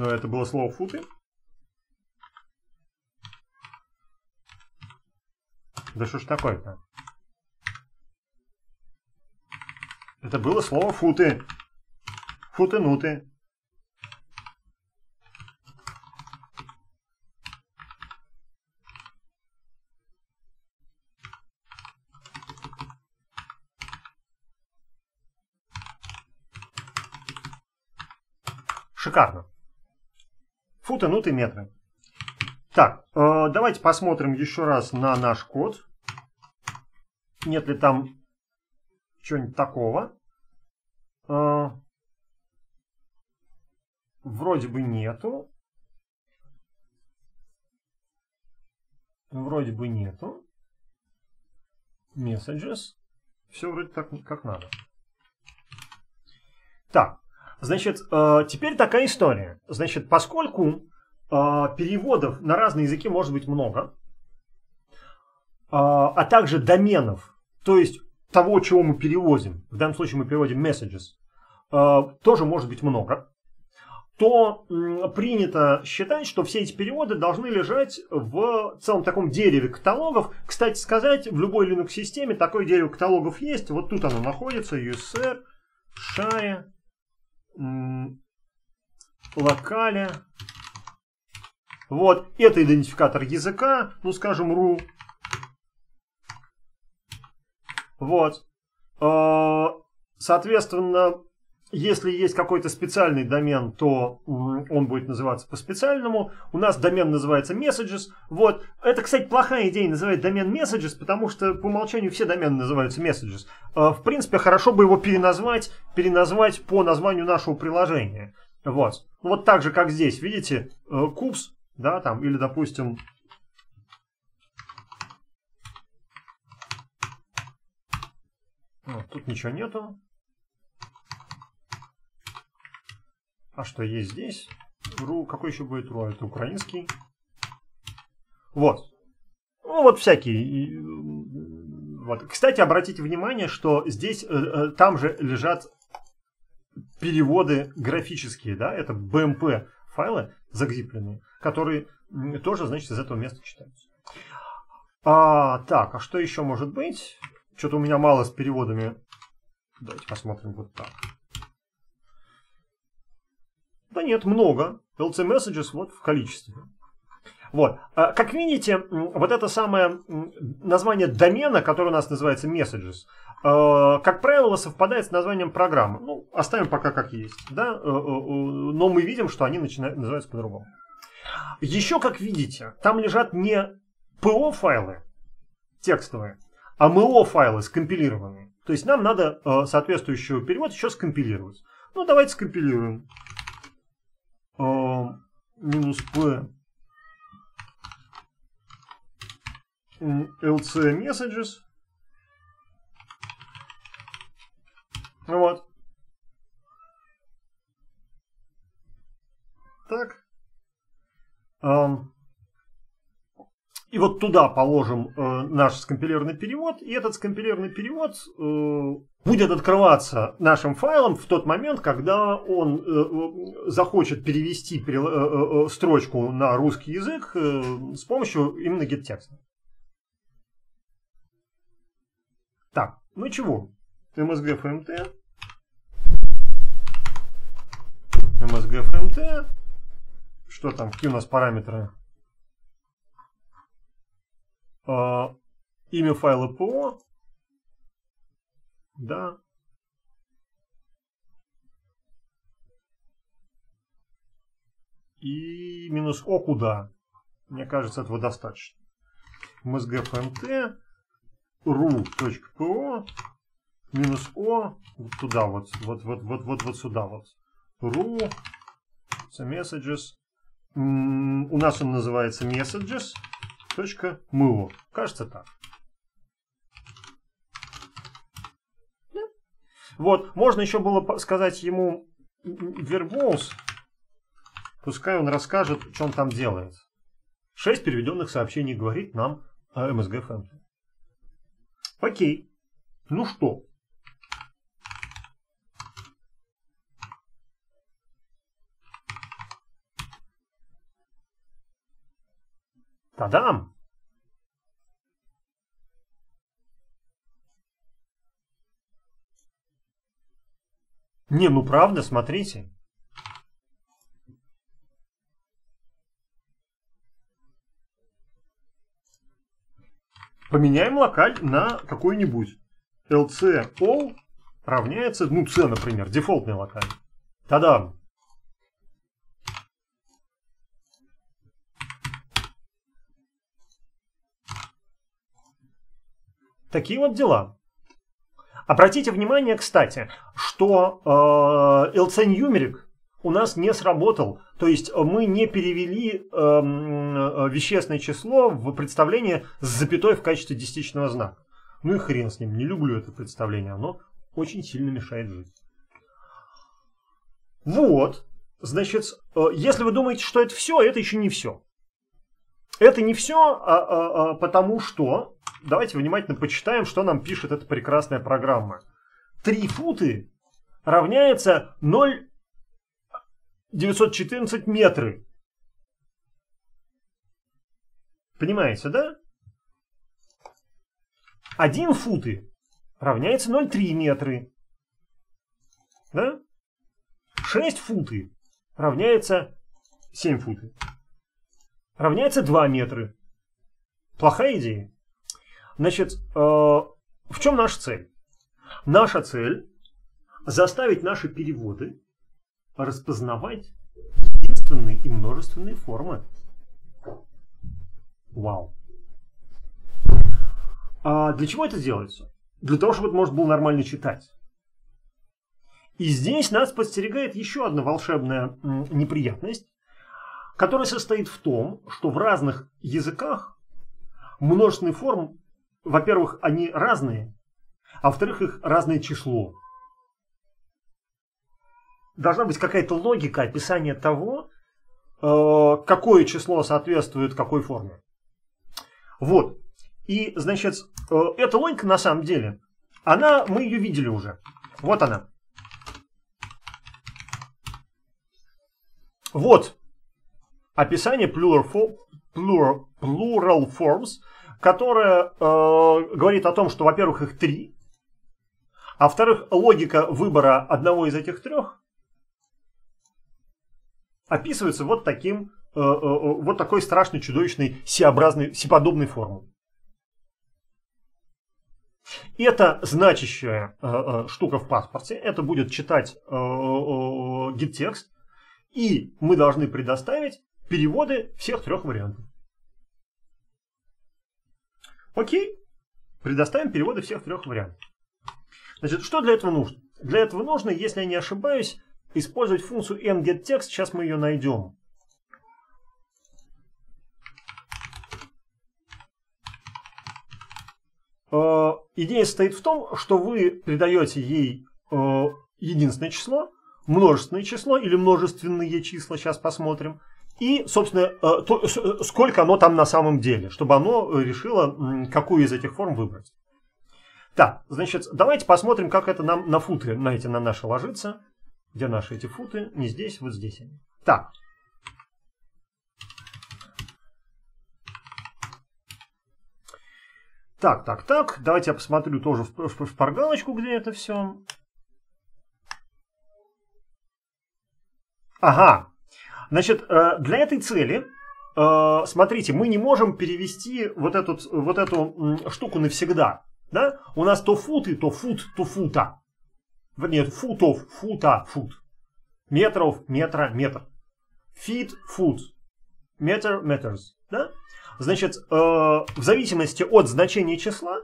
Но это было слово футы. Да что ж такое-то? Это было слово футы. Футы-нуты. Шикарно. Футы, нуты, метры. Так, э, давайте посмотрим еще раз на наш код. Нет ли там чего-нибудь такого. Э, вроде бы нету. Вроде бы нету. Messages. Все вроде так, как надо. Так, значит, э, теперь такая история. Значит, поскольку э, переводов на разные языки может быть много, а также доменов, то есть того, чего мы перевозим, в данном случае мы переводим messages, э, тоже может быть много, то принято считать, что все эти переводы должны лежать в целом таком дереве каталогов. Кстати сказать, в любой Linux-системе такое дерево каталогов есть. Вот тут оно находится, USR, Shire, локаля. Вот, это идентификатор языка, ну скажем, ru. Вот. А, соответственно, если есть какой-то специальный домен, то он будет называться по специальному. У нас домен называется messages. Вот. Это, кстати, плохая идея называть домен messages, потому что по умолчанию все домены называются messages. А, в принципе, хорошо бы его переназвать, переназвать по названию нашего приложения. Вот. Вот так же, как здесь. Видите, кубс, э, да, там, или, допустим, Вот, тут ничего нету. А что есть здесь? Ру, какой еще будет ру? Это украинский. Вот. Ну, вот всякие. Вот. Кстати, обратите внимание, что здесь, э, э, там же лежат переводы графические, да, это BMP файлы загзипленные, которые тоже, значит, из этого места читаются. А, так, а что еще может быть? Что-то у меня мало с переводами. Давайте посмотрим вот так. Да нет, много. LC Messages вот в количестве. Вот. А, как видите, вот это самое название домена, которое у нас называется Messages, а, как правило, совпадает с названием программы. Ну, оставим пока как есть. Да? Э, э, э, но мы видим, что они начинают называться по-другому. Еще, как видите, там лежат не PO-файлы текстовые, AMO файлы скомпилированные. То есть нам надо э, соответствующий перевод еще скомпилировать. Ну, давайте скомпилируем. Э, минус P LC messages. Вот. Так. Um, и вот туда положим э, наш скомпилированный перевод, и этот скомпилированный перевод э, будет открываться нашим файлом в тот момент, когда он э, э захочет перевести э, э, строчку на русский язык э, с помощью именно get-текста. Так, ну чего? MSG MSG Что там, какие у нас параметры? Э, имя файла ПО, да, и минус О куда. Мне кажется, этого достаточно. msgfmt ru.po минус О вот туда вот, вот, вот, вот, вот, вот сюда вот. ru messages. У нас он называется messages мыло. Кажется так. Вот, можно еще было сказать ему верболс, пускай он расскажет, что он там делает. Шесть переведенных сообщений говорит нам о Family. Окей. Ну что? Тадам! Не, ну правда, смотрите. Поменяем локаль на какой-нибудь. lc all равняется, ну, c, например, дефолтный локаль. Тадам! Такие вот дела. Обратите внимание, кстати, что э, LC Numeric у нас не сработал. То есть мы не перевели э, вещественное число в представление с запятой в качестве десятичного знака. Ну и хрен с ним, не люблю это представление, оно очень сильно мешает жить. Вот, значит, э, если вы думаете, что это все, это еще не все. Это не все, а, а, а, потому что давайте внимательно почитаем, что нам пишет эта прекрасная программа. 3 футы равняется 0,914 метры. Понимаете, да? 1 футы равняется 0,3 метры. Да? 6 футы равняется 7 футы. Равняется 2 метра. Плохая идея? Значит, э, в чем наша цель? Наша цель заставить наши переводы распознавать единственные и множественные формы. Вау. А для чего это делается? Для того, чтобы это можно было нормально читать. И здесь нас подстерегает еще одна волшебная неприятность, которая состоит в том, что в разных языках множественные форм во-первых, они разные, а во-вторых, их разное число. Должна быть какая-то логика описания того, э, какое число соответствует какой форме. Вот. И, значит, э, эта логика на самом деле, она, мы ее видели уже. Вот она. Вот описание plural, plural, plural forms которая э, говорит о том, что, во-первых, их три, а во-вторых, логика выбора одного из этих трех описывается вот таким, э, э, э вот такой страшной, чудовищной, сиобразной, сиподобной формой. Это значащая э, э, штука в паспорте. Это будет читать э, э, гид-текст. И мы должны предоставить переводы всех трех вариантов. Окей, предоставим переводы всех трех вариантов. Значит, что для этого нужно? Для этого нужно, если я не ошибаюсь, использовать функцию nGetText. Сейчас мы ее найдем. Э, идея состоит в том, что вы придаете ей э, единственное число, множественное число или множественные числа, сейчас посмотрим, и, собственно, э, то, э, сколько оно там на самом деле, чтобы оно решило, какую из этих форм выбрать. Так, значит, давайте посмотрим, как это нам на футы, на эти на наши ложится. Где наши эти футы? Не здесь, вот здесь они. Так. Так, так, так. Давайте я посмотрю тоже в, в, в паргалочку, где это все. Ага, Значит, э, для этой цели, э, смотрите, мы не можем перевести вот эту, вот эту штуку навсегда. Да? У нас то футы, то фут, то фута. Нет, футов, фута, фут. Метров, метра, метр. Feet, foot. Meter, meters. Да? Значит, э, в зависимости от значения числа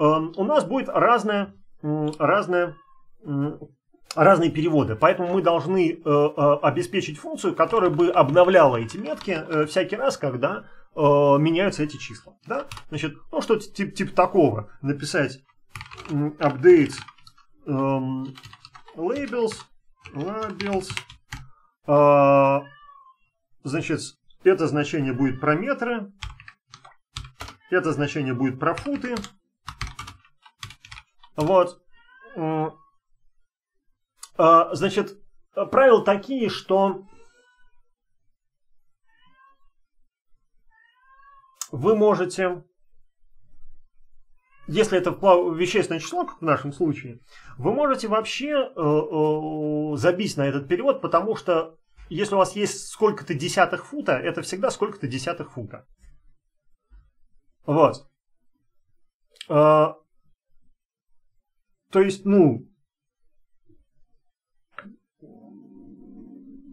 у нас будет разное, разное разные переводы. Поэтому мы должны э, э, обеспечить функцию, которая бы обновляла эти метки э, всякий раз, когда меняются эти числа. Да? Значит, ну что-то типа, типа такого. Написать update um, labels, labels. Э, значит, это значение будет про метры. Это значение будет про футы. Вот. Значит, правила такие, что вы можете, если это вещественное число, как в нашем случае, вы можете вообще э, э, забить на этот период, потому что если у вас есть сколько-то десятых фута, это всегда сколько-то десятых фута. Вот. А, то есть, ну,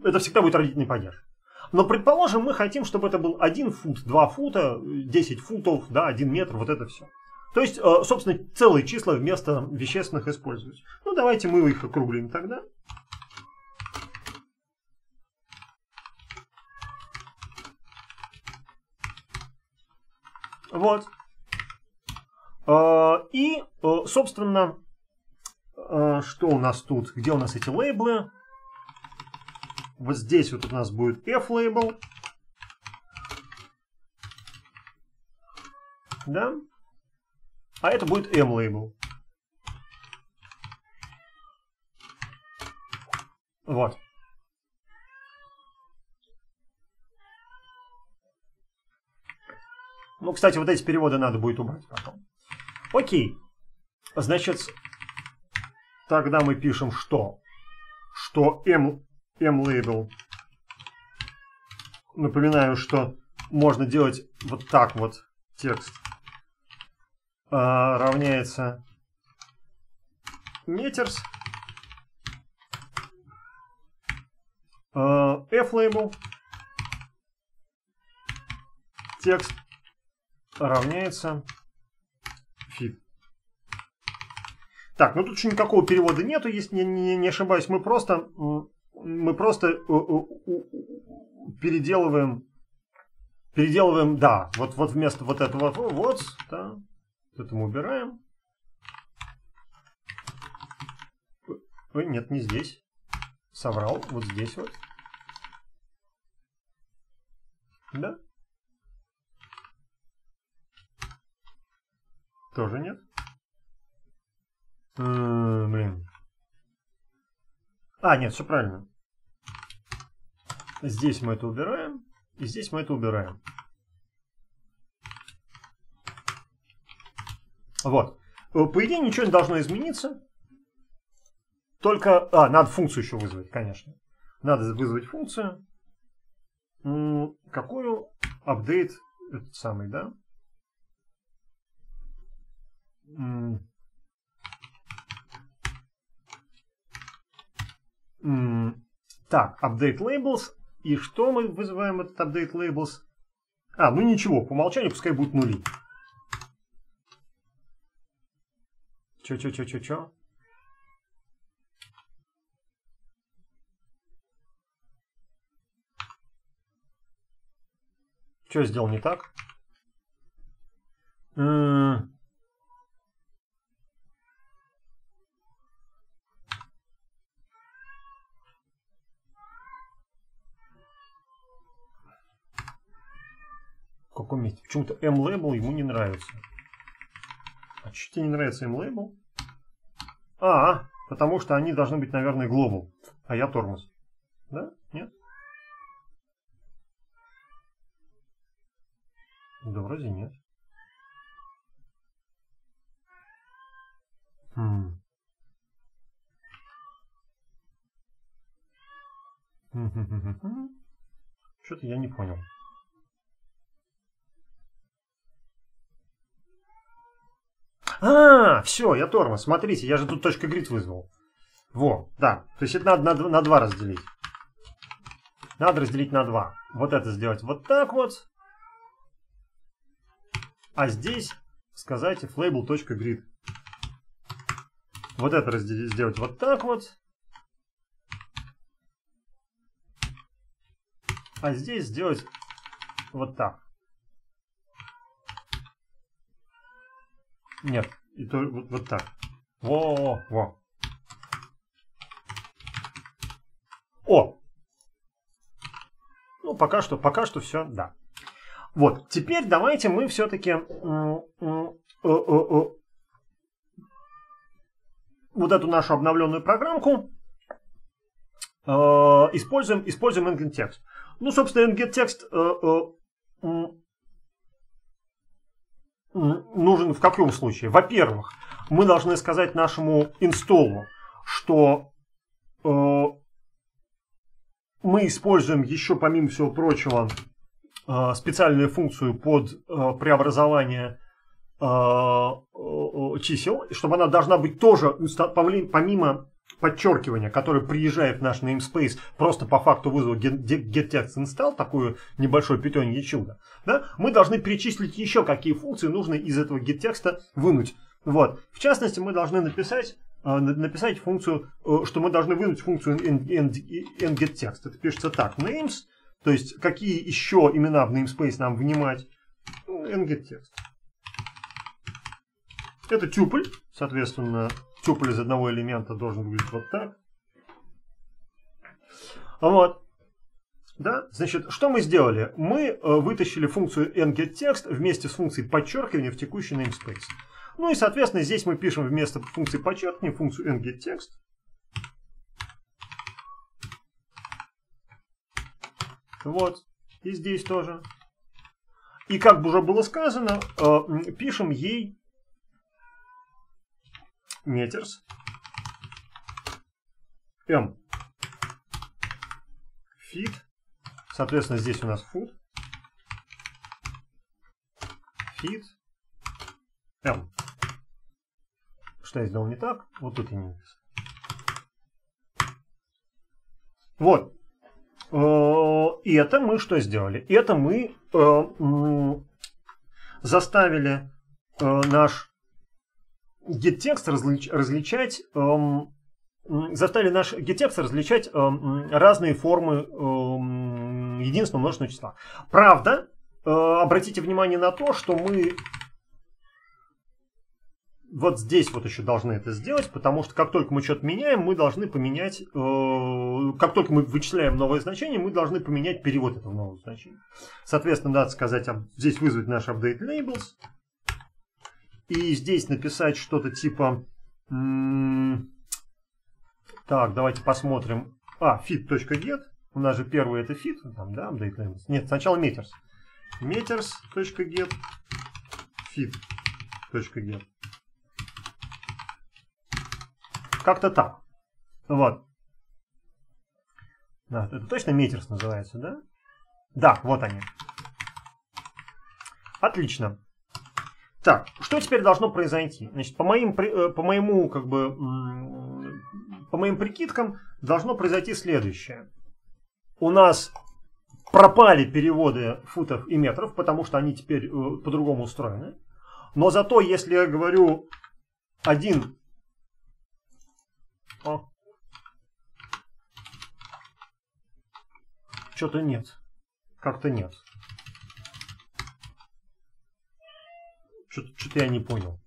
это всегда будет родительный падеж. Но, предположим, мы хотим, чтобы это был 1 фут, 2 фута, 10 футов, да, 1 метр, вот это все. То есть, э, собственно, целые числа вместо вещественных используются. Ну, давайте мы их округлим тогда. Вот. Э, и, э, собственно, что у нас тут? Где у нас эти лейблы? Вот здесь вот у нас будет F-лейбл. Да? А это будет M-лейбл. Вот. Ну, кстати, вот эти переводы надо будет убрать потом. Окей. Значит, тогда мы пишем что? Что M M-лейбл. Напоминаю, что можно делать вот так вот текст. А, равняется meters. А, F-лейбл. Текст равняется fit. Так, ну тут еще никакого перевода нету, если не, не, не ошибаюсь. Мы просто мы просто э, э, переделываем, переделываем, да, вот, вот вместо вот этого вот, да, это мы убираем. Ой, нет, не здесь. Соврал, вот здесь вот. Да? Тоже нет? -м, блин. А, нет, все правильно. Здесь мы это убираем, и здесь мы это убираем. Вот. Э, по идее ничего не должно измениться. Только... А, надо функцию еще вызвать, конечно. Надо вызвать функцию. Какую? Апдейт этот самый, да? Так, update labels. И что мы вызываем этот update labels? А, ну ничего, по умолчанию пускай будут нули. Чё, чё, чё, чё, чё? Что сделал не так? Каком месте? Почему-то M-лейбл ему не нравится. А что тебе не нравится M-лейбл? А, потому что они должны быть, наверное, global. А я тормоз. Да? Нет? Да вроде нет. Хм. Что-то я не понял. А, все, я тормоз. Смотрите, я же тут точка грид вызвал. Во, да. То есть это надо на, на 2 разделить. Надо разделить на 2. Вот это сделать вот так вот. А здесь сказать label.grid. Вот это разделить, сделать вот так вот. А здесь сделать вот так. Нет, и то вот, вот так. Во, во. О! Ну, пока что, пока что все, да. Вот, теперь давайте мы все-таки э, э, э, вот эту нашу обновленную программку используем, используем ngText. Ну, собственно, ngText нужен в каком случае? Во-первых, мы должны сказать нашему инсталлу, что э, мы используем еще, помимо всего прочего, э, специальную функцию под э, преобразование э, чисел, чтобы она должна быть тоже, помимо подчеркивания, которое приезжает в наш namespace просто по факту вызова getTextInstall, такую небольшое питонье чудо, да, мы должны перечислить еще какие функции нужно из этого getText вынуть. Вот. В частности, мы должны написать э, написать функцию, э, что мы должны вынуть функцию getText. Это пишется так, names, то есть какие еще имена в namespace нам вынимать, getText. Это тюпль, соответственно, тюпль из одного элемента должен выглядеть вот так. Вот. Да? Значит, что мы сделали? Мы э, вытащили функцию ngText вместе с функцией подчеркивания в текущий namespace. Ну и, соответственно, здесь мы пишем вместо функции подчеркивания функцию ngText. Вот. И здесь тоже. И как бы уже было сказано, э, пишем ей метерс. M. Feed. Соответственно, здесь у нас food. Feed. M. Что я сделал не так? Вот тут я не написал. Вот. Э, и это мы что сделали? Это мы э, заставили э, наш GetText различ, различать, эм, заставили наш GetText различать эм, разные формы эм, единственного множественного числа. Правда, э, обратите внимание на то, что мы вот здесь вот еще должны это сделать, потому что как только мы что-то меняем, мы должны поменять, э, как только мы вычисляем новое значение, мы должны поменять перевод этого нового значения. Соответственно, надо сказать, здесь вызвать наш update labels и здесь написать что-то типа... Так, давайте посмотрим. А, fit.get. У нас же первый это fit. Там, да. Нет, сначала meters. meters.get fit.get. Как-то так. Вот. Да, это точно meters называется, да? Да, вот они. Отлично. Так, что теперь должно произойти? Значит, по моим, э, по моему, как бы, по моим прикидкам, должно произойти следующее. У нас пропали переводы футов и метров, потому что они теперь э, по-другому устроены. Но зато, если я говорю один... Что-то нет. Как-то нет. Что-то я не понял.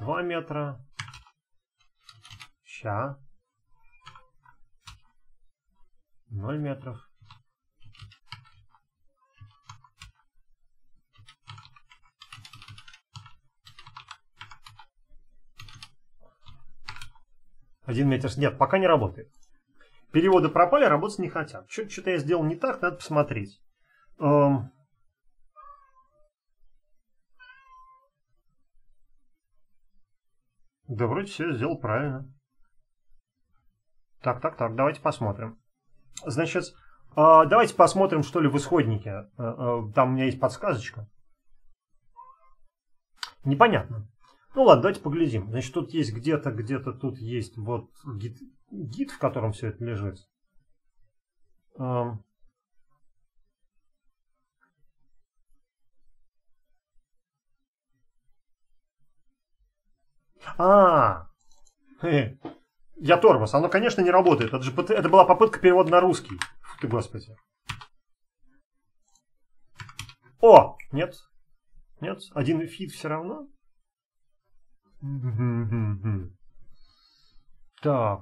Два метра. Ща. Ноль метров. Один метр. Нет, пока не работает. Переводы пропали, работать не хотят. Что-то я сделал не так, надо посмотреть. Эм, Да вроде все сделал правильно. Так, так, так, давайте посмотрим. Значит, а, давайте посмотрим, что ли, в исходнике. Э, э, там у меня есть подсказочка. Непонятно. Ну ладно, давайте поглядим. Значит, тут есть где-то, где-то тут есть вот гид, гид, в котором все это лежит. А, я тормоз. Оно, конечно, не работает. Это же это была попытка перевода на русский. Фу ты, господи. О, нет. Нет, один фит все равно. Так.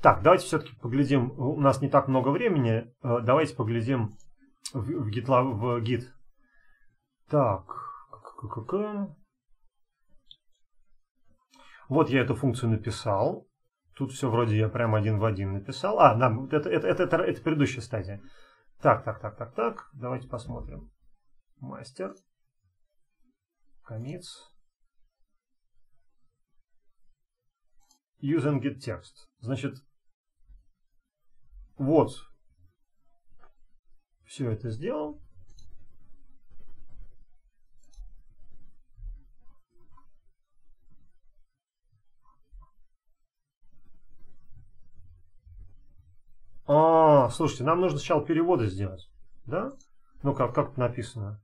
Так, давайте все-таки поглядим. У нас не так много времени. Э, давайте поглядим в, в, GitLab, в Git так, вот я эту функцию написал. Тут все вроде я прям один в один написал. А, нам, это, это, это, это, это предыдущая стадия. Так, так, так, так, так. Давайте посмотрим. Мастер. Commits. Using get text. Значит, вот. Все это сделал. Слушайте, нам нужно сначала переводы сделать. Да? Ну как, как написано?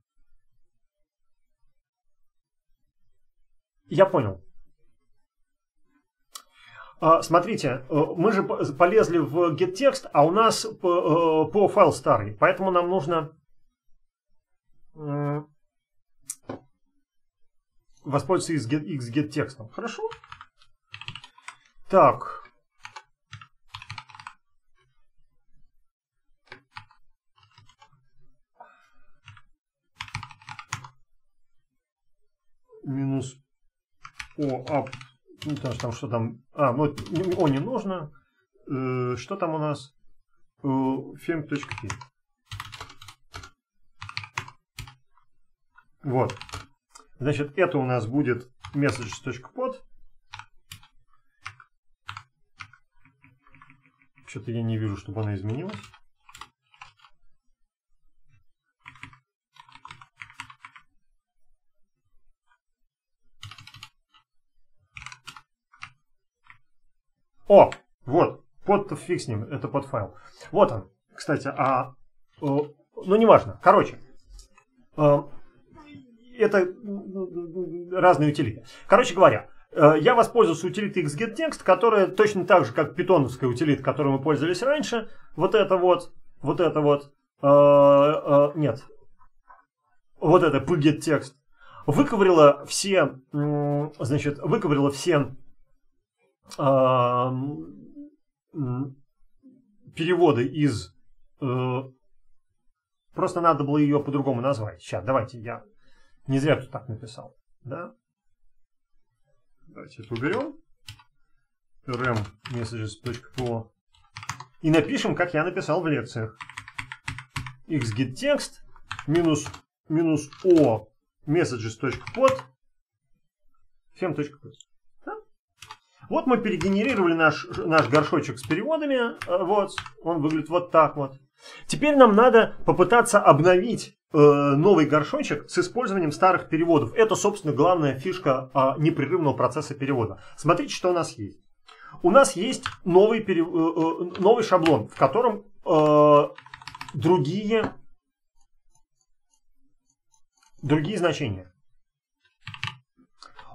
Я понял. А, смотрите, э, мы же полезли в getText, а у нас по, э, файл старый. Поэтому нам нужно воспользоваться xgetText. Хорошо? Так. О, а, ну, там, там что там, а, ну, о, не нужно. Э, что там у нас? Э, fem.p. Вот. Значит, это у нас будет messages.pod. Что-то я не вижу, чтобы она изменилась. О, вот, под фиг с ним, это под файл. Вот он, кстати, а, э, ну неважно, короче, э, это разные утилиты. Короче говоря, э, я воспользовался утилитой xgetText, которая точно так же, как питоновская утилита, которой мы пользовались раньше. Вот это вот, вот это вот, нет, вот это pgetText, выковырила все, значит, выковырила все переводы из... Э, просто надо было ее по-другому назвать. Сейчас, давайте, я не зря тут так написал. Да? Давайте это уберем. rm messages.po и напишем, как я написал в лекциях. xgetText минус, минус o messages.pod fem.pod. Вот мы перегенерировали наш, наш горшочек с переводами. Э, вот, он выглядит вот так вот. Теперь нам надо попытаться обновить э, новый горшочек с использованием старых переводов. Это, собственно, главная фишка э, непрерывного процесса перевода. Смотрите, что у нас есть. У нас есть новый, перев... э, э, новый шаблон, в котором э, другие, другие значения.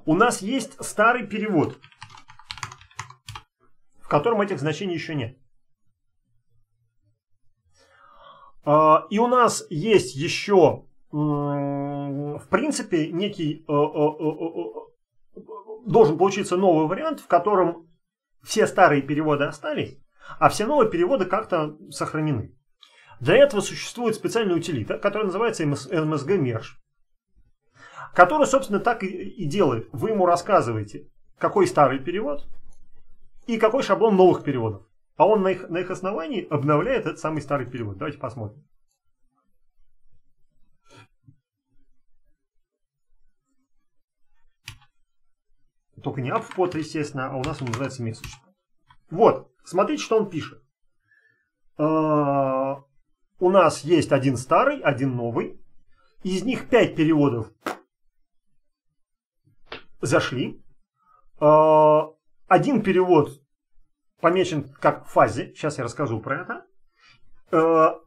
У нас есть старый перевод, котором этих значений еще нет. А, и у нас есть еще, в принципе, некий э, э, э, должен получиться новый вариант, в котором все старые переводы остались, а все новые переводы как-то сохранены. Для этого существует специальная утилита, которая называется MSG Merge, которая, собственно, так и делает. Вы ему рассказываете, какой старый перевод, и какой шаблон новых переводов. А он на их, на их основании обновляет этот самый старый перевод. Давайте посмотрим. Только не appfpot, естественно, а у нас он называется message. Вот, смотрите, что он пишет. А, у нас есть один старый, один новый. Из них пять переводов зашли. Один перевод помечен как фазе, сейчас я расскажу про это. Э,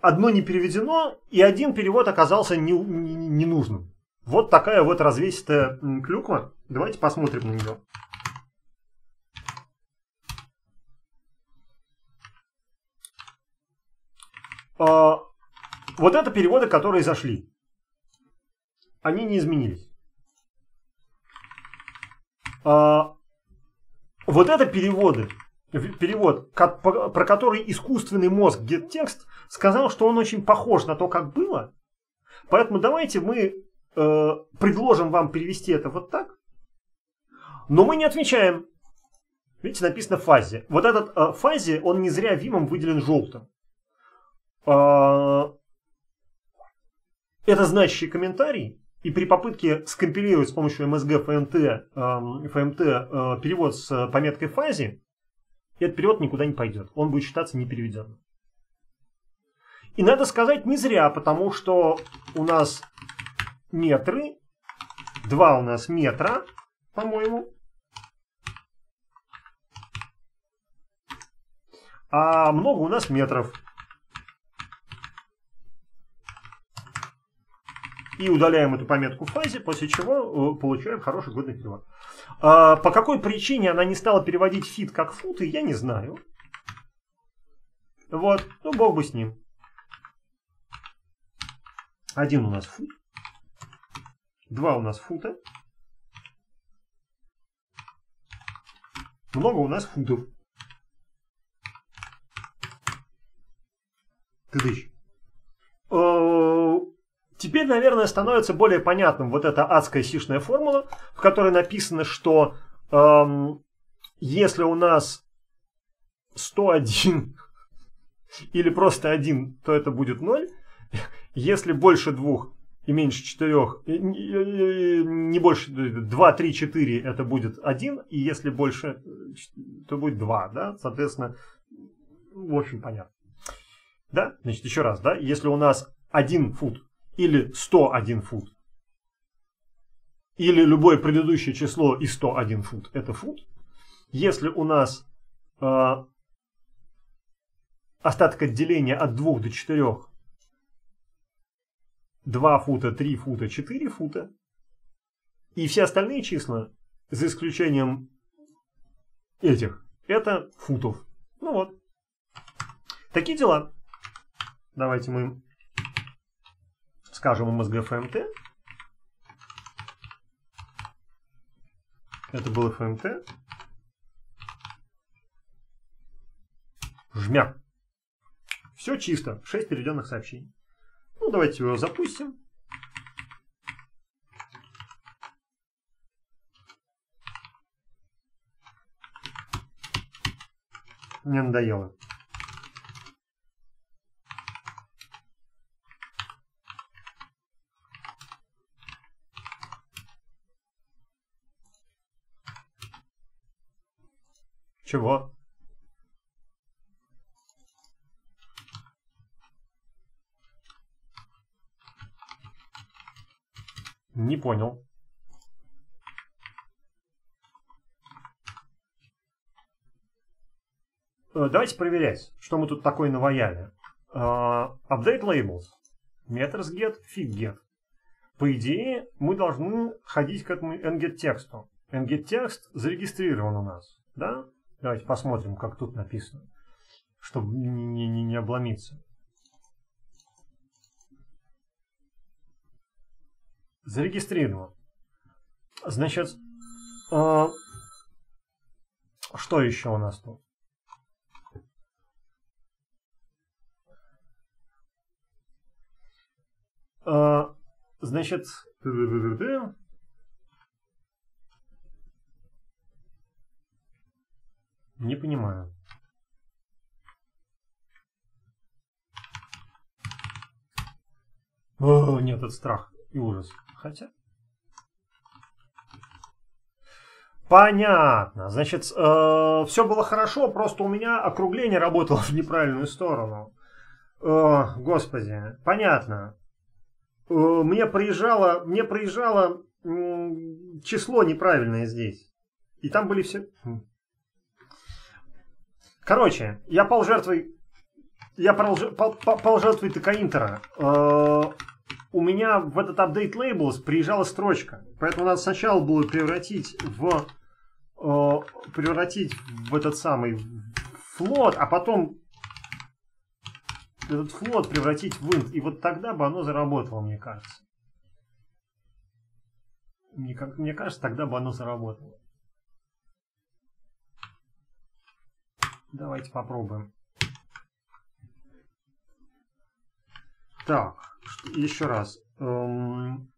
одно не переведено, и один перевод оказался ненужным. Не, не вот такая вот развесистая клюква. Давайте посмотрим на нее. Э, вот это переводы, которые зашли. Они не изменились. Вот это переводы, перевод, про который искусственный мозг GetText сказал, что он очень похож на то, как было. Поэтому давайте мы э, предложим вам перевести это вот так. Но мы не отвечаем Видите, написано фазе. Вот этот э, фазе, он не зря вимом выделен желтым. Э, это значащий комментарий, и при попытке скомпилировать с помощью MSG FMT, э, FMT э, перевод с пометкой фазе, этот перевод никуда не пойдет. Он будет считаться непереведенным. И надо сказать не зря, потому что у нас метры, два у нас метра, по-моему, а много у нас метров. И удаляем эту пометку в фазе, после чего э, получаем хороший годный перевод. А, по какой причине она не стала переводить фит как футы, я не знаю. Вот, ну бог бы с ним. Один у нас фут. Два у нас фута. Много у нас футов. Тыдыщ. Э, теперь, наверное, становится более понятным вот эта адская сишная формула, в которой написано, что эм, если у нас 101 *laughs* или просто 1, то это будет 0. Если больше двух и меньше четырех, не больше 2, 3, 4 это будет 1, и если больше, то будет 2, да, соответственно, в общем, понятно. Да, значит, еще раз, да, если у нас 1 фут или 101 фут, или любое предыдущее число и 101 фут, это фут. Если у нас э, остаток отделения от 2 до 4 2 фута, 3 фута, 4 фута. И все остальные числа, за исключением этих, это футов. Ну вот. Такие дела. Давайте мы скажем ФМТ. Это был ФМТ. Жмяк. Все чисто. 6 переведенных сообщений. Ну, давайте его запустим. Мне надоело. Чего? Не понял. Э, давайте проверять, что мы тут такое наваяли. Uh, update labels. Meters get, fit get. По идее, мы должны ходить к этому nget тексту. nget текст зарегистрирован у нас. Да? Давайте посмотрим, как тут написано, чтобы не, не, не обломиться. Зарегистрирован. Значит, э, что еще у нас тут? Э, значит, Не понимаю. О, нет, это страх и ужас. Хотя... Понятно. Значит, э, все было хорошо, просто у меня округление работало в неправильную сторону. О, господи, понятно. Э, мне проезжало, мне проезжало э, число неправильное здесь. И там были все... Короче, я пал жертвой... Я пал, пал, пал жертвой Текаинтера. Э, у меня в этот update labels приезжала строчка. Поэтому надо сначала было превратить в... Э, превратить в этот самый флот, а потом этот флот превратить в int. И вот тогда бы оно заработало, мне кажется. Мне, мне кажется, тогда бы оно заработало. Давайте попробуем. Так, еще раз. Эм,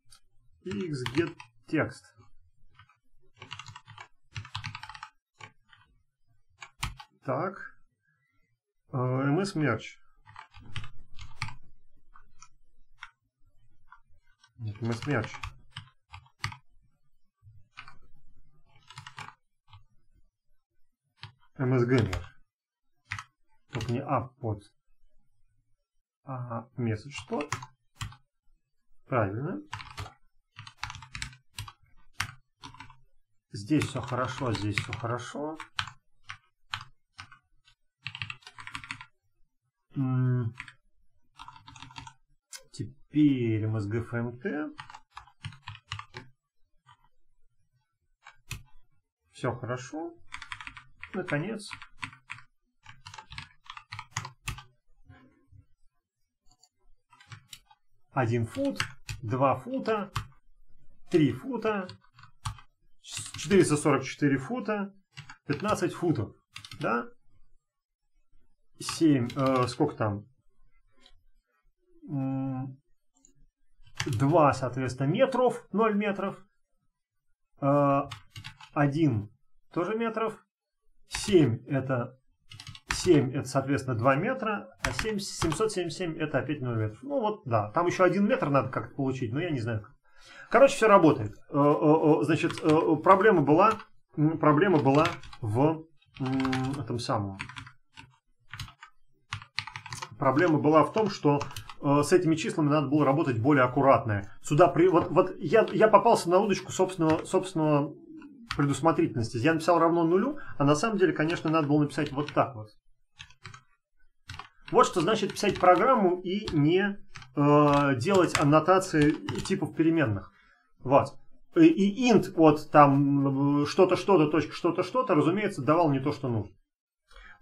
xget текст. Так. MS Merch. Нет, MS Merch. MS Gamer. Только не под. А message что? Правильно. Здесь все хорошо, здесь все хорошо. Теперь MSGFMT. Все хорошо. Наконец. Один фут, два фута, три фута, 444 фута, 15 футов, да? 7, э, сколько там? 2, соответственно, метров, 0 метров. Э, 1 тоже метров. 7 это 7 это, соответственно, 2 метра, а 7, 777 это опять 0 метров. Ну вот, да, там еще 1 метр надо как-то получить, но я не знаю. Короче, все работает. Э, э, э, значит, проблема была, проблема была в этом самом. Проблема была в том, что с этими числами надо было работать более аккуратно. Сюда при... вот, вот я, я попался на удочку собственного, собственного предусмотрительности. Я написал равно нулю, а на самом деле, конечно, надо было написать вот так вот. Вот что значит писать программу и не э, делать аннотации типов переменных. Вот. И, int вот там что-то, что-то, точка, что-то, что-то, разумеется, давал не то, что нужно.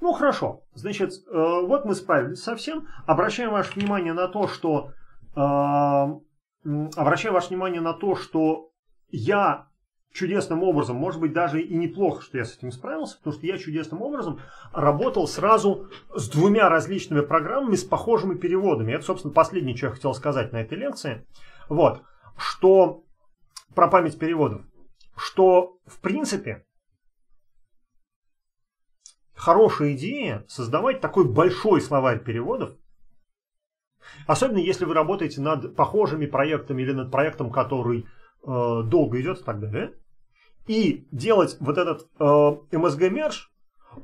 Ну, хорошо. Значит, э, вот мы справились со всем. Обращаем ваше внимание на то, что... Э, обращаем ваше внимание на то, что я чудесным образом, может быть, даже и неплохо, что я с этим справился, потому что я чудесным образом работал сразу с двумя различными программами с похожими переводами. Это, собственно, последнее, что я хотел сказать на этой лекции. Вот, что про память переводов, что, в принципе, хорошая идея создавать такой большой словарь переводов, особенно если вы работаете над похожими проектами или над проектом, который э, долго идет и так далее и делать вот этот э, MSG Merge,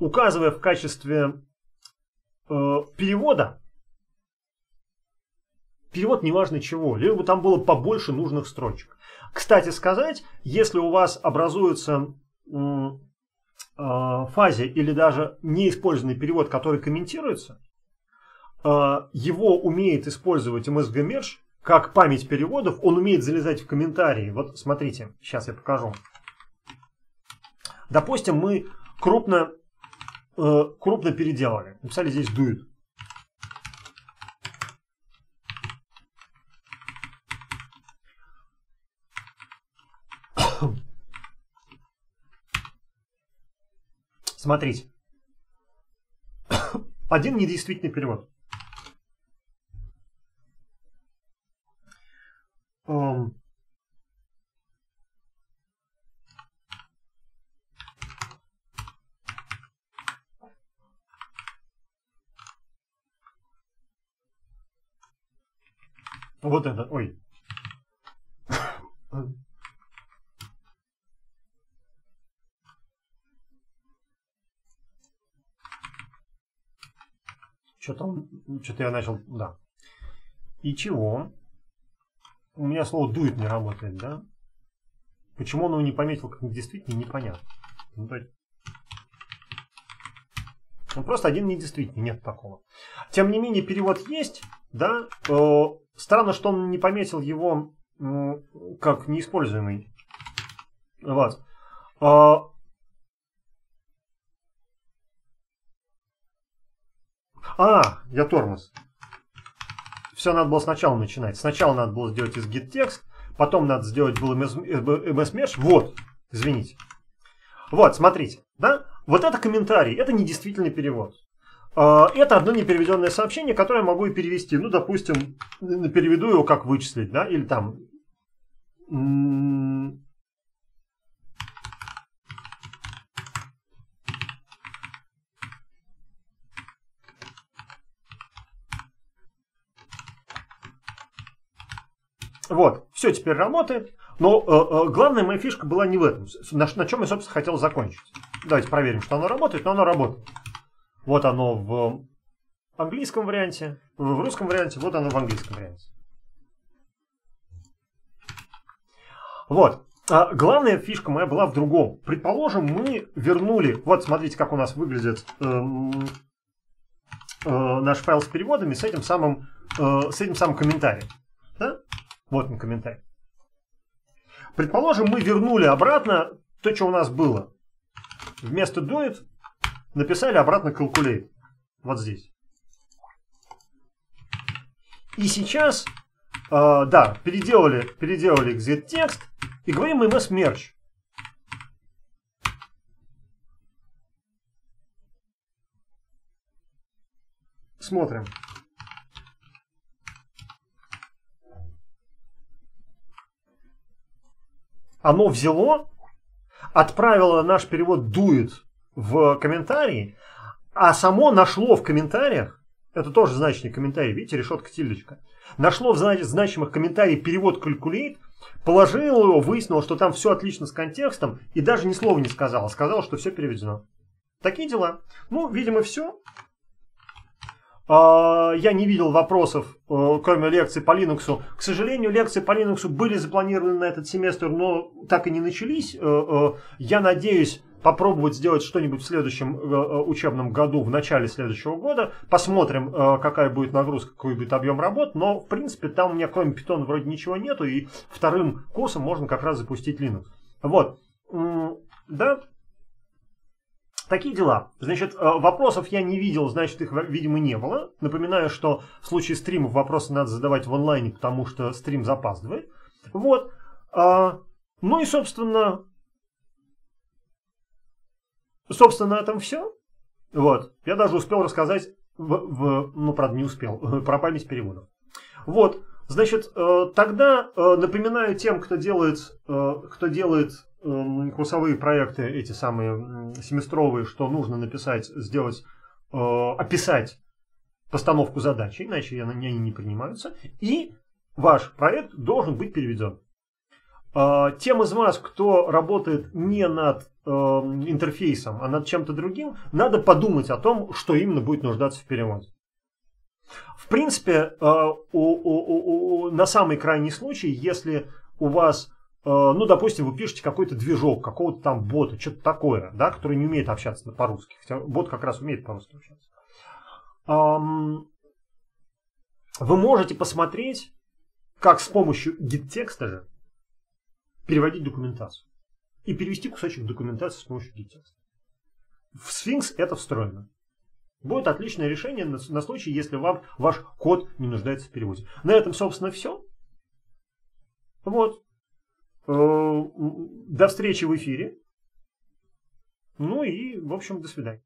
указывая в качестве э, перевода перевод неважно чего, либо бы там было побольше нужных строчек. Кстати сказать, если у вас образуется э, фазе или даже неиспользованный перевод, который комментируется, э, его умеет использовать MSG Merge как память переводов, он умеет залезать в комментарии. Вот смотрите, сейчас я покажу. Допустим, мы крупно, э, крупно переделали. Написали здесь дует. *coughs* Смотрите. *coughs* Один недействительный перевод. Um, Вот это, ой. Что там? Что-то я начал, да. И чего? У меня слово дует не работает, да? Почему он его не пометил как недействительный, непонятно. Ну, он просто один недействительный, нет такого. Тем не менее, перевод есть, да? Странно, что он не пометил его как неиспользуемый. Вот. А, а, я тормоз. Все надо было сначала начинать. Сначала надо было сделать из git текст, потом надо сделать был MS, MS Mesh. Вот, извините. Вот, смотрите, да? Вот это комментарий, это недействительный перевод. А, это одно непереведенное сообщение, которое я могу и перевести. Ну, допустим, переведу его как вычислить, да, или там. Вот, все теперь работает. Но э, э, главная моя фишка была не в этом. На, на чем я, собственно, хотел закончить. Давайте проверим, что оно работает, но оно работает. Вот оно в английском варианте, в русском варианте, вот оно в английском варианте. Вот. А главная фишка моя была в другом. Предположим, мы вернули... Вот смотрите, как у нас выглядит эм, э, наш файл с переводами с этим самым, э, с этим самым комментарием. Да? Вот он комментарий. Предположим, мы вернули обратно то, что у нас было. Вместо do it написали обратно calculate. Вот здесь. И сейчас, э, да, переделали, переделали exit текст и говорим ms merge. Смотрим. Оно взяло, отправило наш перевод дует в комментарии, а само нашло в комментариях, это тоже значный комментарий, видите, решетка тильдочка, нашло в значимых комментариях перевод calculate, положил его, выяснил, что там все отлично с контекстом, и даже ни слова не сказал, а сказал, что все переведено. Такие дела. Ну, видимо, все. А, я не видел вопросов, э, кроме лекции по Linux. К сожалению, лекции по Linux были запланированы на этот семестр, но так и не начались. Э, э, я надеюсь попробовать сделать что-нибудь в следующем учебном году, в начале следующего года. Посмотрим, какая будет нагрузка, какой будет объем работ. Но, в принципе, там у меня кроме Python вроде ничего нету. И вторым курсом можно как раз запустить Linux. Вот. Да, Такие дела. Значит, э, вопросов я не видел, значит, их, видимо, не было. Напоминаю, что в случае стримов вопросы надо задавать в онлайне, потому что стрим запаздывает. Вот. А, ну и, собственно, собственно, на этом все. Вот. Я даже успел рассказать, в, в, ну, правда, не успел, *laughs* про память переводов. Вот. Значит, э, тогда э, напоминаю тем, кто делает, кто делает курсовые проекты, эти самые семестровые, что нужно написать, сделать, э, описать постановку задачи, иначе они не принимаются, и ваш проект должен быть переведен. Э, тем из вас, кто работает не над э, интерфейсом, а над чем-то другим, надо подумать о том, что именно будет нуждаться в переводе. В принципе, на самый крайний случай, если у вас Э, ну, допустим, вы пишете какой-то движок, какого-то там бота, что-то такое, да, который не умеет общаться по-русски. Хотя бот как раз умеет по-русски общаться. Вы можете посмотреть, как с помощью гид-текста же переводить документацию. И перевести кусочек документации с помощью гид-текста. В Sphinx это встроено. Будет отличное решение на, на случай, если вам ваш код не нуждается в переводе. На этом, собственно, все. Вот. Э, до встречи в эфире. Ну и, в общем, до свидания.